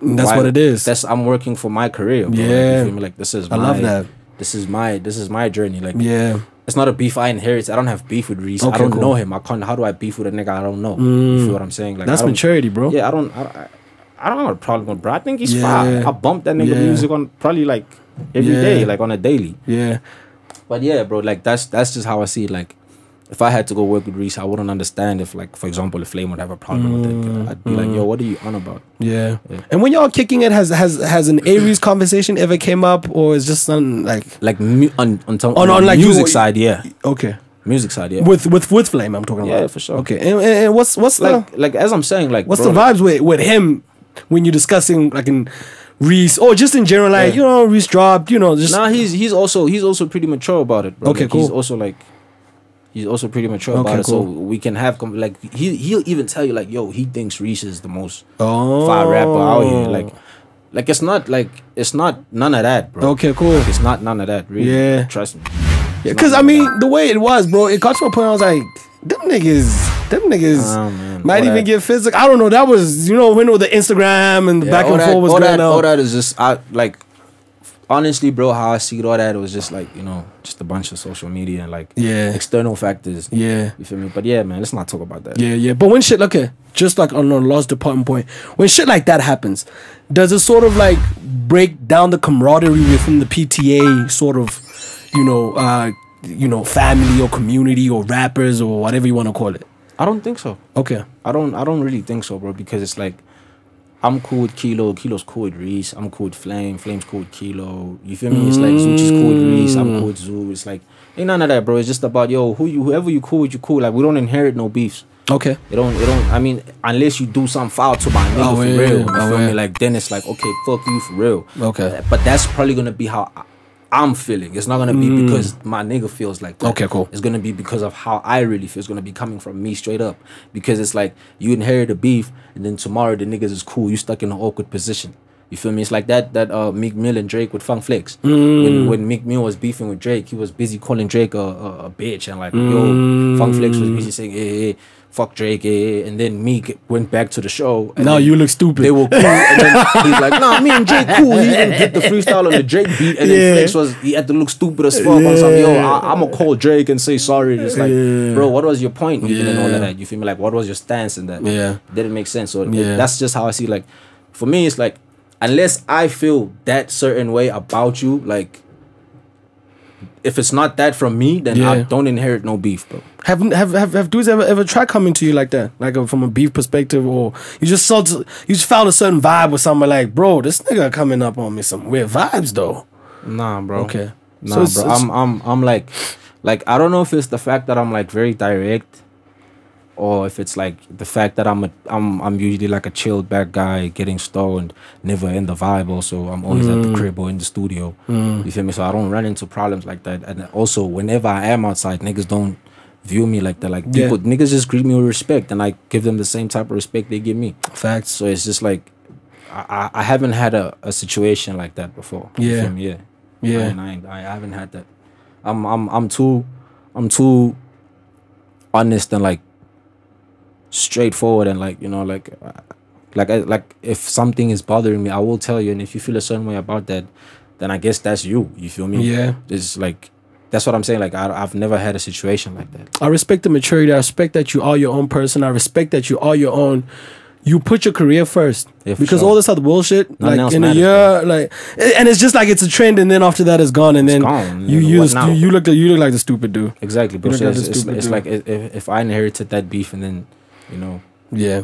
That's why- what it is. That's I'm working for my career. Bro. Like, Yeah. you feel me? Like this is. I my, love that. This is my this is my journey. Like yeah. it's not a beef I inherit. I don't have beef with Reese. I don't cool. know him. I can't. How do I beef with a nigga I don't know? Mm. You feel what I'm saying? Like That's maturity, bro. Yeah, I don't. I, I, I don't have a problem with bro. I think he's Yeah. fine. I bump that nigga Yeah. music on probably like every Yeah. day, like on a daily. Yeah. But yeah, bro, like that's that's just how I see it. Like, if I had to go work with Reese, I wouldn't understand if, like, for example, if Flvme would have a problem with it. Mm. I'd be like, yo, mm. what are you on about? Yeah. Yeah. And when y'all kicking it, has has has an Areece conversation ever came up, or is just something like Like mu- on on, on, On- on, like, you- music side, yeah, okay music side, yeah. with with with Flvme? I'm talking about. Yeah, for sure. Okay. And, and, and what's what's the like like as I'm saying, like what's bro, the vibes with with him when you're discussing like in Reese or just in general, like Yeah. you know Reese dropped, you know, just Nah, he's he's also he's also pretty mature about it. Bro. Okay, Like, He's also like he's also pretty mature Okay, about it. So we can have like he he'll even tell you like, yo, he thinks Reese is the most oh fire rapper out here. Like like it's not like it's not none of that, bro. okay, cool. Like, it's not none of that, really. Yeah. Trust me. Yeah, cause I mean the way it was, bro, it got to a point I was like, them niggas, them niggas Oh, man. might even that- get physical. I don't know. That was you know when all the Instagram and the Yeah, back and that, forth was all going that, on. all that is just I like honestly, bro, how I see it, all that it was just like, you know, just a bunch of social media and like Yeah. external factors. Yeah. You feel me? But yeah, man, let's not talk about that. Yeah, yeah. But when shit, okay, just like on the lost department point, when shit like that happens, does it sort of like break down the camaraderie within the PTA sort of, you know, uh, you know, family or community or rappers or whatever you want to call it? I don't think so. Okay. I don't I don't really think so, bro, because it's like I'm cool with Kilo, Kilo's cool with Reese, I'm cool with Flvme, Flvme's cool with Kilo. You feel me? It's like Zoocci's cool with Reese, I'm cool with Zoo. It's like ain't none of that, bro. It's just about yo, who you whoever you cool with, you cool. Like we don't inherit no beefs. Okay. It don't it don't I mean, unless you do something foul to my nigga Oh, for yeah, real. You oh, feel yeah. me? Like then it's like, okay, fuck you for real. Okay. But that's probably gonna be how I- I'm feeling. It's not gonna be because my nigga feels like that. Mm. Okay, cool. It's gonna be because of how I really feel. It's gonna be coming from me straight up. Because it's like you inherit a beef, and then tomorrow the niggas is cool. You stuck in an awkward position. You feel me? It's like that that uh Meek Mill and Drake with Funk Flex. Mm. When when Meek Mill was beefing with Drake, he was busy calling Drake a, a, a bitch and like Mm. yo, Funk Flex was busy saying hey, hey fuck Drake, hey. and then Meek went back to the show. And Now you look stupid. They were cool, and then he's like, "Nah, me and Drake cool." He didn't get the freestyle on the Drake beat, and Yeah. then Flex was he had to look stupid as fuck on something. Yo, I, I'm gonna call Drake and say sorry. It's like, Yeah. bro, what was your point even in all Yeah. of that? You feel me? Like, what was your stance in that? Yeah. it didn't make sense. So it- that's just how I see. Like, for me, it's like unless I feel that certain way about you, like. If it's not that from me, then I don't inherit no beef, bro. Have have have, have dudes ever ever tried coming to you like that, like uh, from a beef perspective, or you just saw you just found a certain vibe with someone like, bro, this nigga coming up on me some weird vibes though. Nah, bro. Okay. Nah, So it's- bro. it's- I'm I'm I'm like like I don't know if it's the fact that I'm like very direct or if it's like the fact that I'm a I'm I'm usually like a chilled back guy getting stoned, never in the vibe also. I'm always at Mm. the crib or in the studio. You feel me? So I don't run into problems like that. And also whenever I am outside, niggas don't view me like that. Like Yeah. people niggas just greet me with respect and I give them the same type of respect they give me. Facts. So it's just like I, I- I haven't had a, a situation like that before. Yeah. Yeah. Yeah. I, ain't- I, I haven't had that. I'm I'm I'm too I'm too honest and like straightforward and like you know like like I, like if something is bothering me, I will tell you. And if you feel a certain way about that, then I guess that's you. You feel me? Yeah. It's like that's what I'm saying. Like I, I've never had a situation like that. I respect the maturity. I respect that you are your own person. I respect that you are your own. You put your career first Yeah, because sure. all this other bullshit, Nothing like in a matters, year, like, and it's just like it's a trend, and then after that, it's gone, and then gone. you You you, just- you you look like you look like the stupid dude. Exactly, So look it's, it's, it's like if if I inherited that beef and then you know Yeah,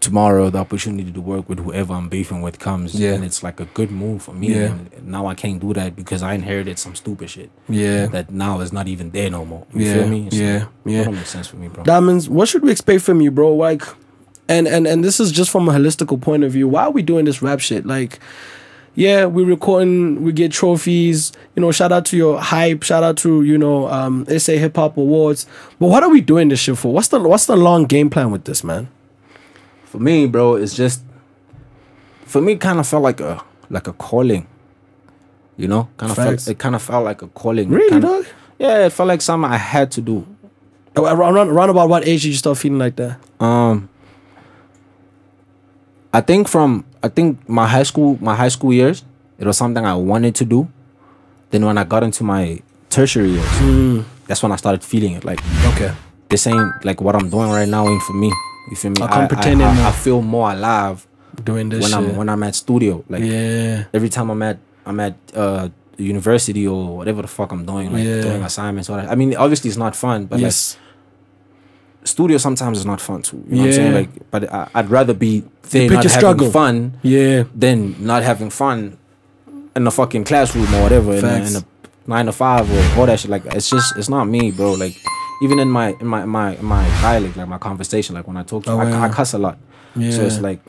tomorrow the opportunity to work with whoever I'm beefing with comes, Yeah. and it's like a good move for me. Yeah. And now I can't do that because I inherited some stupid shit Yeah. that now is not even there no more. You Yeah, feel me? yeah, yeah. That don't make sense for me, bro. Diemondez, what should we expect from you, bro? Like, and and and this is just from a holistical point of view. Why are we doing this rap shit? Like, yeah, we're recording, we get trophies. You know, shout out to your hype. Shout out to you know, um, SA Hip Hop Awards. But what are we doing this shit for? What's the what's the long game plan with this, man? for me, bro, it's just for me kind of felt like a like a calling. You know, kind of felt it kind of felt like a calling. Really, dog? Yeah, it felt like something I had to do. Around, around, around about what age did you start feeling like that? Um, I think from I think my high school my high school years, it was something I wanted to do. Then when I got into my tertiary years, that's when I started feeling it. Like Okay. this ain't like what I'm doing right now ain't for me. You feel me? I can't pretend I, anymore. I, feel more alive Doing this when shit. I'm when I'm at studio. Like yeah. every time I'm at I'm at uh university or whatever the fuck I'm doing, like Yeah. doing assignments or I mean obviously it's not fun, but Yes. like studio sometimes is not fun too. You know what I'm saying? Yeah. Like but I, I'd rather be there not having struggle. fun yeah. than not having fun in the fucking classroom or whatever in a, in a nine to five or all that shit. Like it's just it's not me, bro. Like even in my in my my my dialect, like my conversation, like when I talk to Oh, I, yeah. I cuss a lot. Yeah. So it's like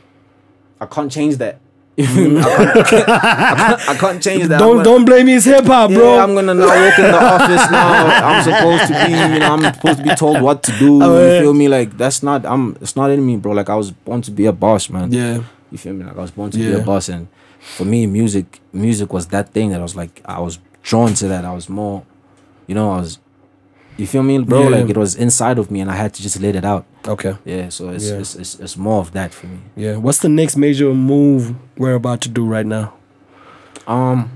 I can't change that. You feel me? I, can't, I, can't, I, can't, change that. Don't gonna- don't blame me. It's hip hop, bro. Yeah, I'm gonna now walk in the office now. I'm supposed to be, you know, I'm supposed to be told what to do. Oh, yeah. You feel me? Like that's not. I'm. It's not in me, bro. Like I was born to be a boss, man. yeah. You feel me? Like I was born to be a boss, and for me, music, music was that thing that I was like, I was drawn to that. I was more, you know, I was. You feel me, bro? Yeah. Like it was inside of me, and I had to just let it out. Okay. Yeah. So it's Yeah. it's, it's it's more of that for me. Yeah. What's the next major move we're about to do right now? Um,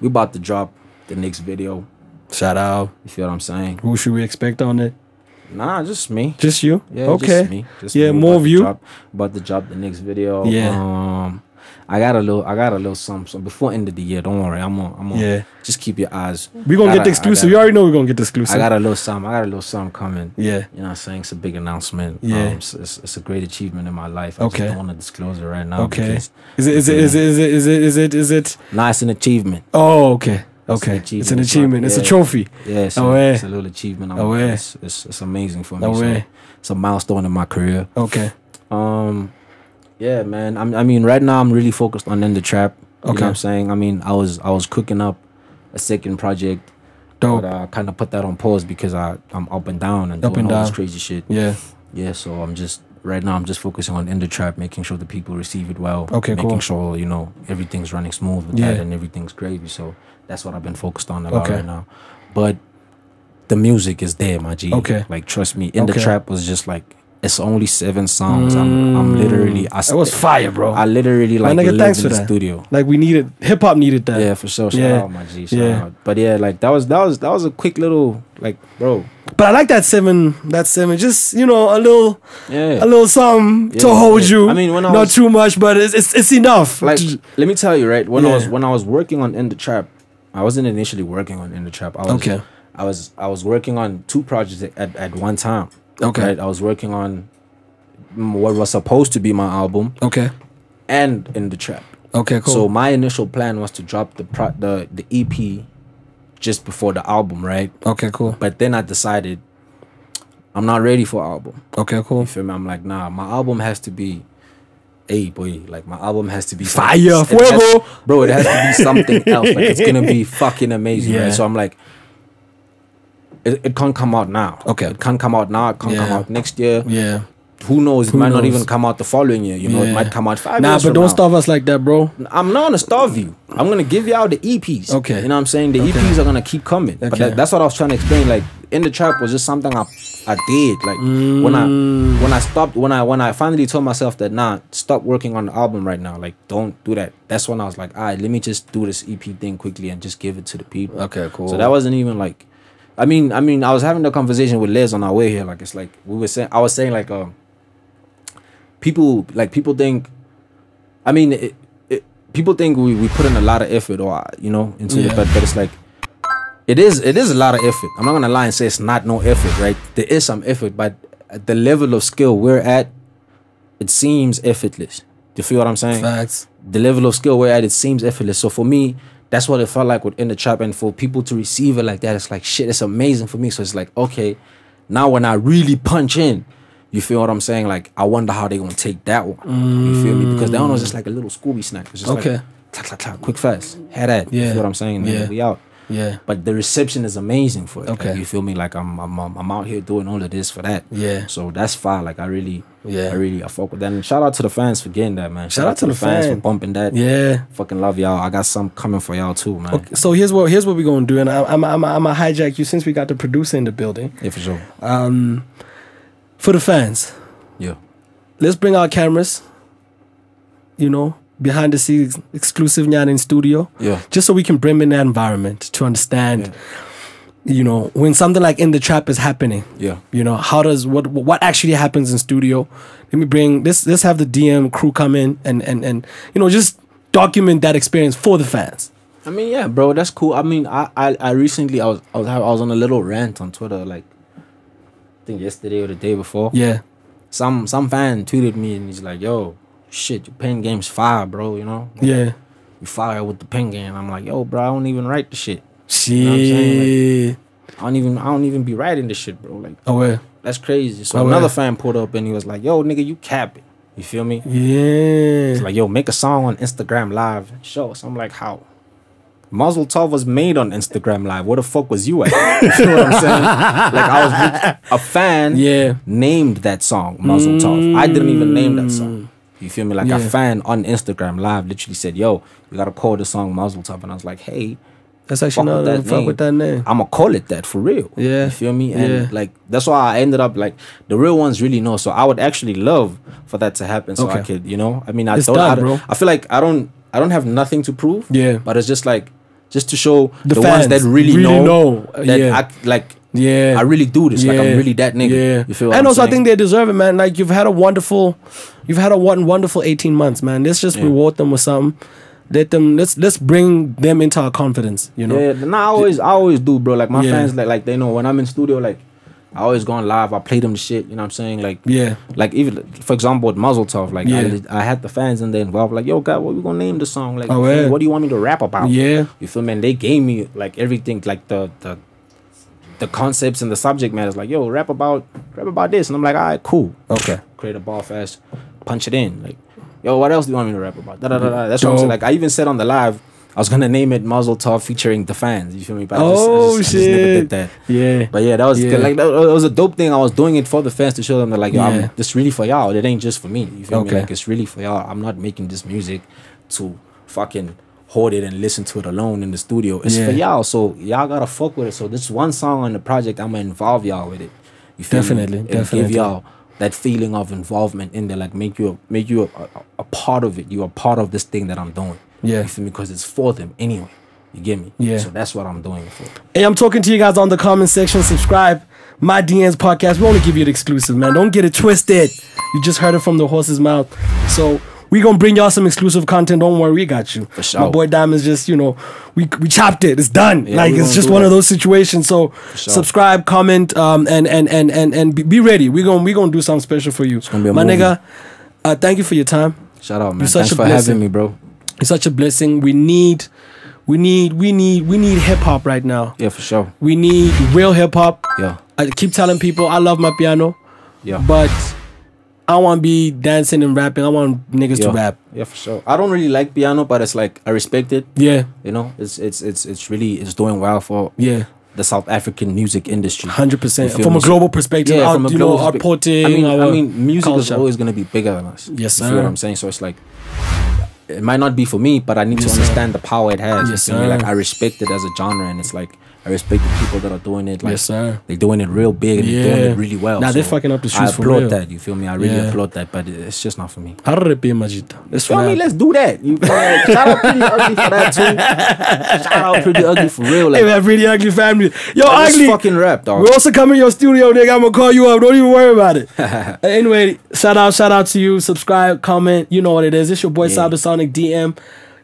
we about to drop the next video. Shout out. You feel what I'm saying? Who should we expect on it? Nah, just me. Just you? Yeah, okay. Just me. Just Yeah, me. more of you. Drop, about to drop the next video. Yeah. Um, I got a little. I got a little something. So before end of the year, don't worry. I'm gonna. I'm gonna Yeah. Just keep your eyes. We're gonna get the exclusive. got- You already know we're gonna get the exclusive. I got a little something. I got a little something coming. yeah. You know what I'm saying? It's a big announcement. Yeah. Um, it's, it's, it's a great achievement in my life. I Okay. just don't want to disclose it right now. Okay. because- Is it is it is it is it is it is it is it Nah, it's an achievement. Oh, okay. Okay. achievement. It's an It's achievement. not- It's a trophy. Yeah, it's, Oh, a, yeah. it's a little achievement. I'm, Oh, yeah. it's, it's, it's amazing for me. Oh, so yeah. it's a milestone in my career. Okay. Um, yeah, man. I'm, I mean, right now I'm really focused on in the trap. You Okay. know what I'm saying? I mean, I was I was cooking up a second project, Dope. but uh, I kind of put that on pause because I I'm up and down and Up doing and all this crazy shit. Yeah. Yeah, so I'm just right now I'm just focusing on in the trap, making sure the people receive it well. Okay, making cool. sure you know everything's running smooth with Yeah. that and everything's gravy. So that's what I've been focused on a lot Okay. right now. But the music is there, my G. Okay. Like trust me, in Okay. the trap was just like it's only seven songs. I'm I'm mm. literally I That was fire, bro. I literally My like nigga, lived in the that. studio. like we needed hip hop needed that. Yeah, for sure. Shout Yeah. out, my G. Shout Yeah. out. But yeah, like that was that was that was a quick little like, bro. But I like that seven. That seven. Just you know a little Yeah. a little something to hold yeah. you. I mean, when I not was- too much, but it's it's, it's enough. like To- let me tell you right when i was when i was working on in the trap i wasn't initially working on in the trap i was Okay. i was i was working on two projects at, at one time Okay. right i was working on what was supposed to be my album okay. and in the trap Okay. Cool. so my initial plan was to drop the pro the the ep just before the album right okay. Cool. but then i decided i'm not ready for album Okay. Cool. you feel me i'm like nah my album has to be Hey boy, like my album has to be Fire, fuego. bro. It has to be something else. Like it's gonna be fucking amazing, Yeah. right? So I'm like, it, it can't come out now. Okay. it can't come out now. It can't come out next year. Yeah. Who knows? It Who might not even come out the following year. You know, Yeah. it might come out five Nah, years but from don't now. starve us like that, bro. I'm not gonna starve you. I'm gonna give you out the EPs. Okay. You know what I'm saying? The Okay. EPs are gonna keep coming. But Okay. that, that's what I was trying to explain. Like in the trap was just something I I did. Like when I Mm. when I stopped when I when I finally told myself that nah, stop working on the album right now. Like don't do that. That's when I was like, all right, let me just do this EP thing quickly and just give it to the people. Okay, cool. So that wasn't even like I mean, I mean, I was having a conversation with Les on our way here. Like it's like we were saying I was saying like um people like people think I mean it, it, people think we, we put in a lot of effort or you know into Yeah. it but, but it's like it is it is a lot of effort I'm not gonna lie and say it's not no effort right there is some effort but at the level of skill we're at it seems effortless. Do you feel what I'm saying? Facts. the level of skill we're at, it seems effortless. So for me, that's what it felt like within the trap. And for people to receive it like that, it's like shit, it's amazing for me. So it's like, okay, now when I really punch in, you feel what I'm saying? Like, I wonder how they gonna take that one. You feel me? Because that one was just like a little Scooby snack. It's just Okay. like clack, clack, clack, quick fast. Had that. You Yeah. feel what I'm saying? Yeah. Yeah. We out. Yeah. But the reception is amazing for it. Like, Okay. you feel me? Like I'm, I'm I'm out here doing all of this for that. Yeah. So that's fine. Like I really, Yeah. I really I fuck with that. And shout out to the fans for getting that, man. Shout out to the fans fan. for bumping that. Yeah. Fucking love y'all. I got some coming for y'all too, man. Okay, so here's what here's what we're gonna do, and I, I'm I'm I'm gonna hijack you since we got the producer in the building. Yeah, for sure. Um, for the fans, Yeah. let's bring our cameras. You know, behind the scenes, exclusive Nyan in studio. Yeah. Just so we can bring in that environment to understand. You know, when something like in the trap is happening. Yeah. You know, how does what what actually happens in studio? Let me bring this. Let's have the DM crew come in and and and you know just document that experience for the fans. I mean, yeah, bro, that's cool. I mean, I, I, I recently I was I was I was on a little rant on Twitter, like I think yesterday or the day before. Yeah. Some some fan tweeted me and he's like, "Yo, shit, your pen game's fire, bro. You know, Yeah. you fire with the pen game." I'm like, "Yo, bro, I don't even write the shit. Shit. what I'm saying? I don't even I don't even be writing the shit, bro. Like oh well. that's crazy." So Oh, another yeah. fan pulled up and he was like, "Yo, nigga, you cap it. You feel me?" Yeah. It's like, yo, make a song on Instagram Live. Show us. I'm like, how? Muzzle Tov was made on Instagram Live. Where the fuck was you at? you know what I'm saying? Like I was a fan. Yeah. Named that song Muzzle Tov. I didn't even name that song. You feel me? Like Yeah. a fan on Instagram Live literally said, "Yo, you gotta call the song Muzzle Tov," and I was like, "Hey, That's actually not that fuck name. with that name. I'ma call it that for real. Yeah. You feel me? And Yeah. like that's why I ended up like the real ones really know. So I would actually love for that to happen so I could, you know. I mean I It's don't, done, I, don't-. I feel like I don't I don't have nothing to prove. Yeah. But it's just like just to show The the, ones fans that really, really know, know, that yeah. I like Yeah. I really do this. Like I'm really that nigga. Yeah. You feel and I'm also I think they deserve it, man. Like you've had a wonderful you've had a one wonderful 18 months, man. Let's just Yeah. reward them with something. Let them let's let's bring them into our confidence, you know. Yeah, nah, I always I always do, bro. Like my Yeah. fans like like they know when I'm in studio, like I always go on live, I play them the shit, you know what I'm saying? Like Yeah. like even for example with Muzzle Tough, like Yeah. I, I had the fans in there involved, like, yo, God, what we gonna name the song? Like, Oh, me? yeah. what do you want me to rap about? Yeah. You feel me? And they gave me like everything, like the the the concepts and the subject matters, like, yo, rap about rap about this. And I'm like, all right, cool. Okay. Create a ball fast, punch it in. Like, yo, what else do you want me to rap about? Da, da, da. That's what I'm saying. Like I even said on the live, I was gonna name it Muzzle Tough featuring the fans. You feel me? But I just, Oh, I just, I just oh, never shit. did that. Yeah. But yeah, that was Yeah. like that, it was a dope thing. I was doing it for the fans to show them that like, yo, Yeah. I'm this really for y'all. It ain't just for me. You feel Okay. me? Like it's really for y'all. I'm not making this music to fucking hoard it and listen to it alone in the studio. It's Yeah. for y'all. So y'all gotta fuck with it. So this one song on the project, I'm gonna involve y'all with it. You feel Definitely, me? Definitely. give y'all that feeling of involvement in there. Like make you a, make you a, a, a part of it. You are part of this thing that I'm doing. Yeah. You feel me? Because it's for them anyway. You get me? Yeah. So that's what I'm doing for. Hey, I'm talking to you guys on the comment section. Subscribe. My DMs podcast. We only give you the exclusive, man. Don't get it twisted. You just heard it from the horse's mouth. So we gonna bring y'all some exclusive content. Don't worry, we got you. For sure. My boy Diemondez just, you know, we we chopped it. It's done. Yeah, like it's just one of those situations. So sure. subscribe, comment, um, and and and and and be, be ready. We gonna we gonna do something special for you. It's gonna be a My movie. nigga, uh, thank you for your time. Shout out, man. You're such Thanks a for blessing. having me, bro. It's such a blessing. We need, we need, we need, we need hip hop right now. Yeah, for sure. We need real hip hop. Yeah. I keep telling people I love my piano, Yeah. but I want to be dancing and rapping. I want niggas yeah. to rap. Yeah, for sure. I don't really like piano, but it's like I respect it. Yeah, You know, it's it's it's it's really it's doing well for yeah, the South African music industry. hundred percent. From a global perspective, Yeah, our, from a you global know, our porting. I mean, I mean, music is always gonna be bigger than us. Yes, You feel what. I'm saying? So it's like it might not be for me, but I need Yes, to sir. understand the power it has. Yes, you feel? Like. I respect it as a genre, and it's like I respect the people that are doing it. Like Yes, sir. they're doing it real big and they're doing it really well. Nah, they're fucking up the I streets for applaud that. You feel me? I really Yeah. applaud that, but it- it's just not for me. Arrepe, Majita. Let's Feel me? Let's do that. You me? Shout out Pretty Ugly for that too. Shout out Pretty Ugly for real. Like, Hey, man, pretty ugly family. Yo, ugly. fucking rap, dog. We also come in your studio, nigga. I'm gonna call you up. Don't even worry about it. Uh, anyway, shout out, shout out to you. Subscribe, comment. You know what it is. It's your boy Yeah. Cybersonic DM.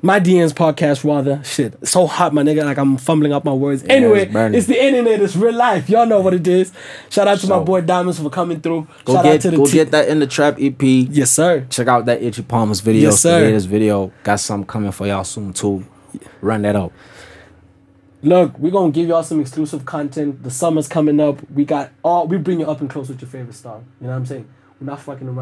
My DMs podcast, rather. Shit, so hot, my nigga. Like I'm fumbling up my words. anyway, it's it's the internet. It's real life. Y'all know what it is. Shout out to my boy Diemondez for coming through. Go Shout out get to the go te- get that in the trap EP. Yes, sir. Check out that Itchy Palmers video. Yes, sir. Latest video. Got something coming for y'all soon too. Run that up. Look, we're gonna give y'all some exclusive content. The summer's coming up. We got all we bring you up and close with your favorite star. You know what I'm saying? We're not fucking around.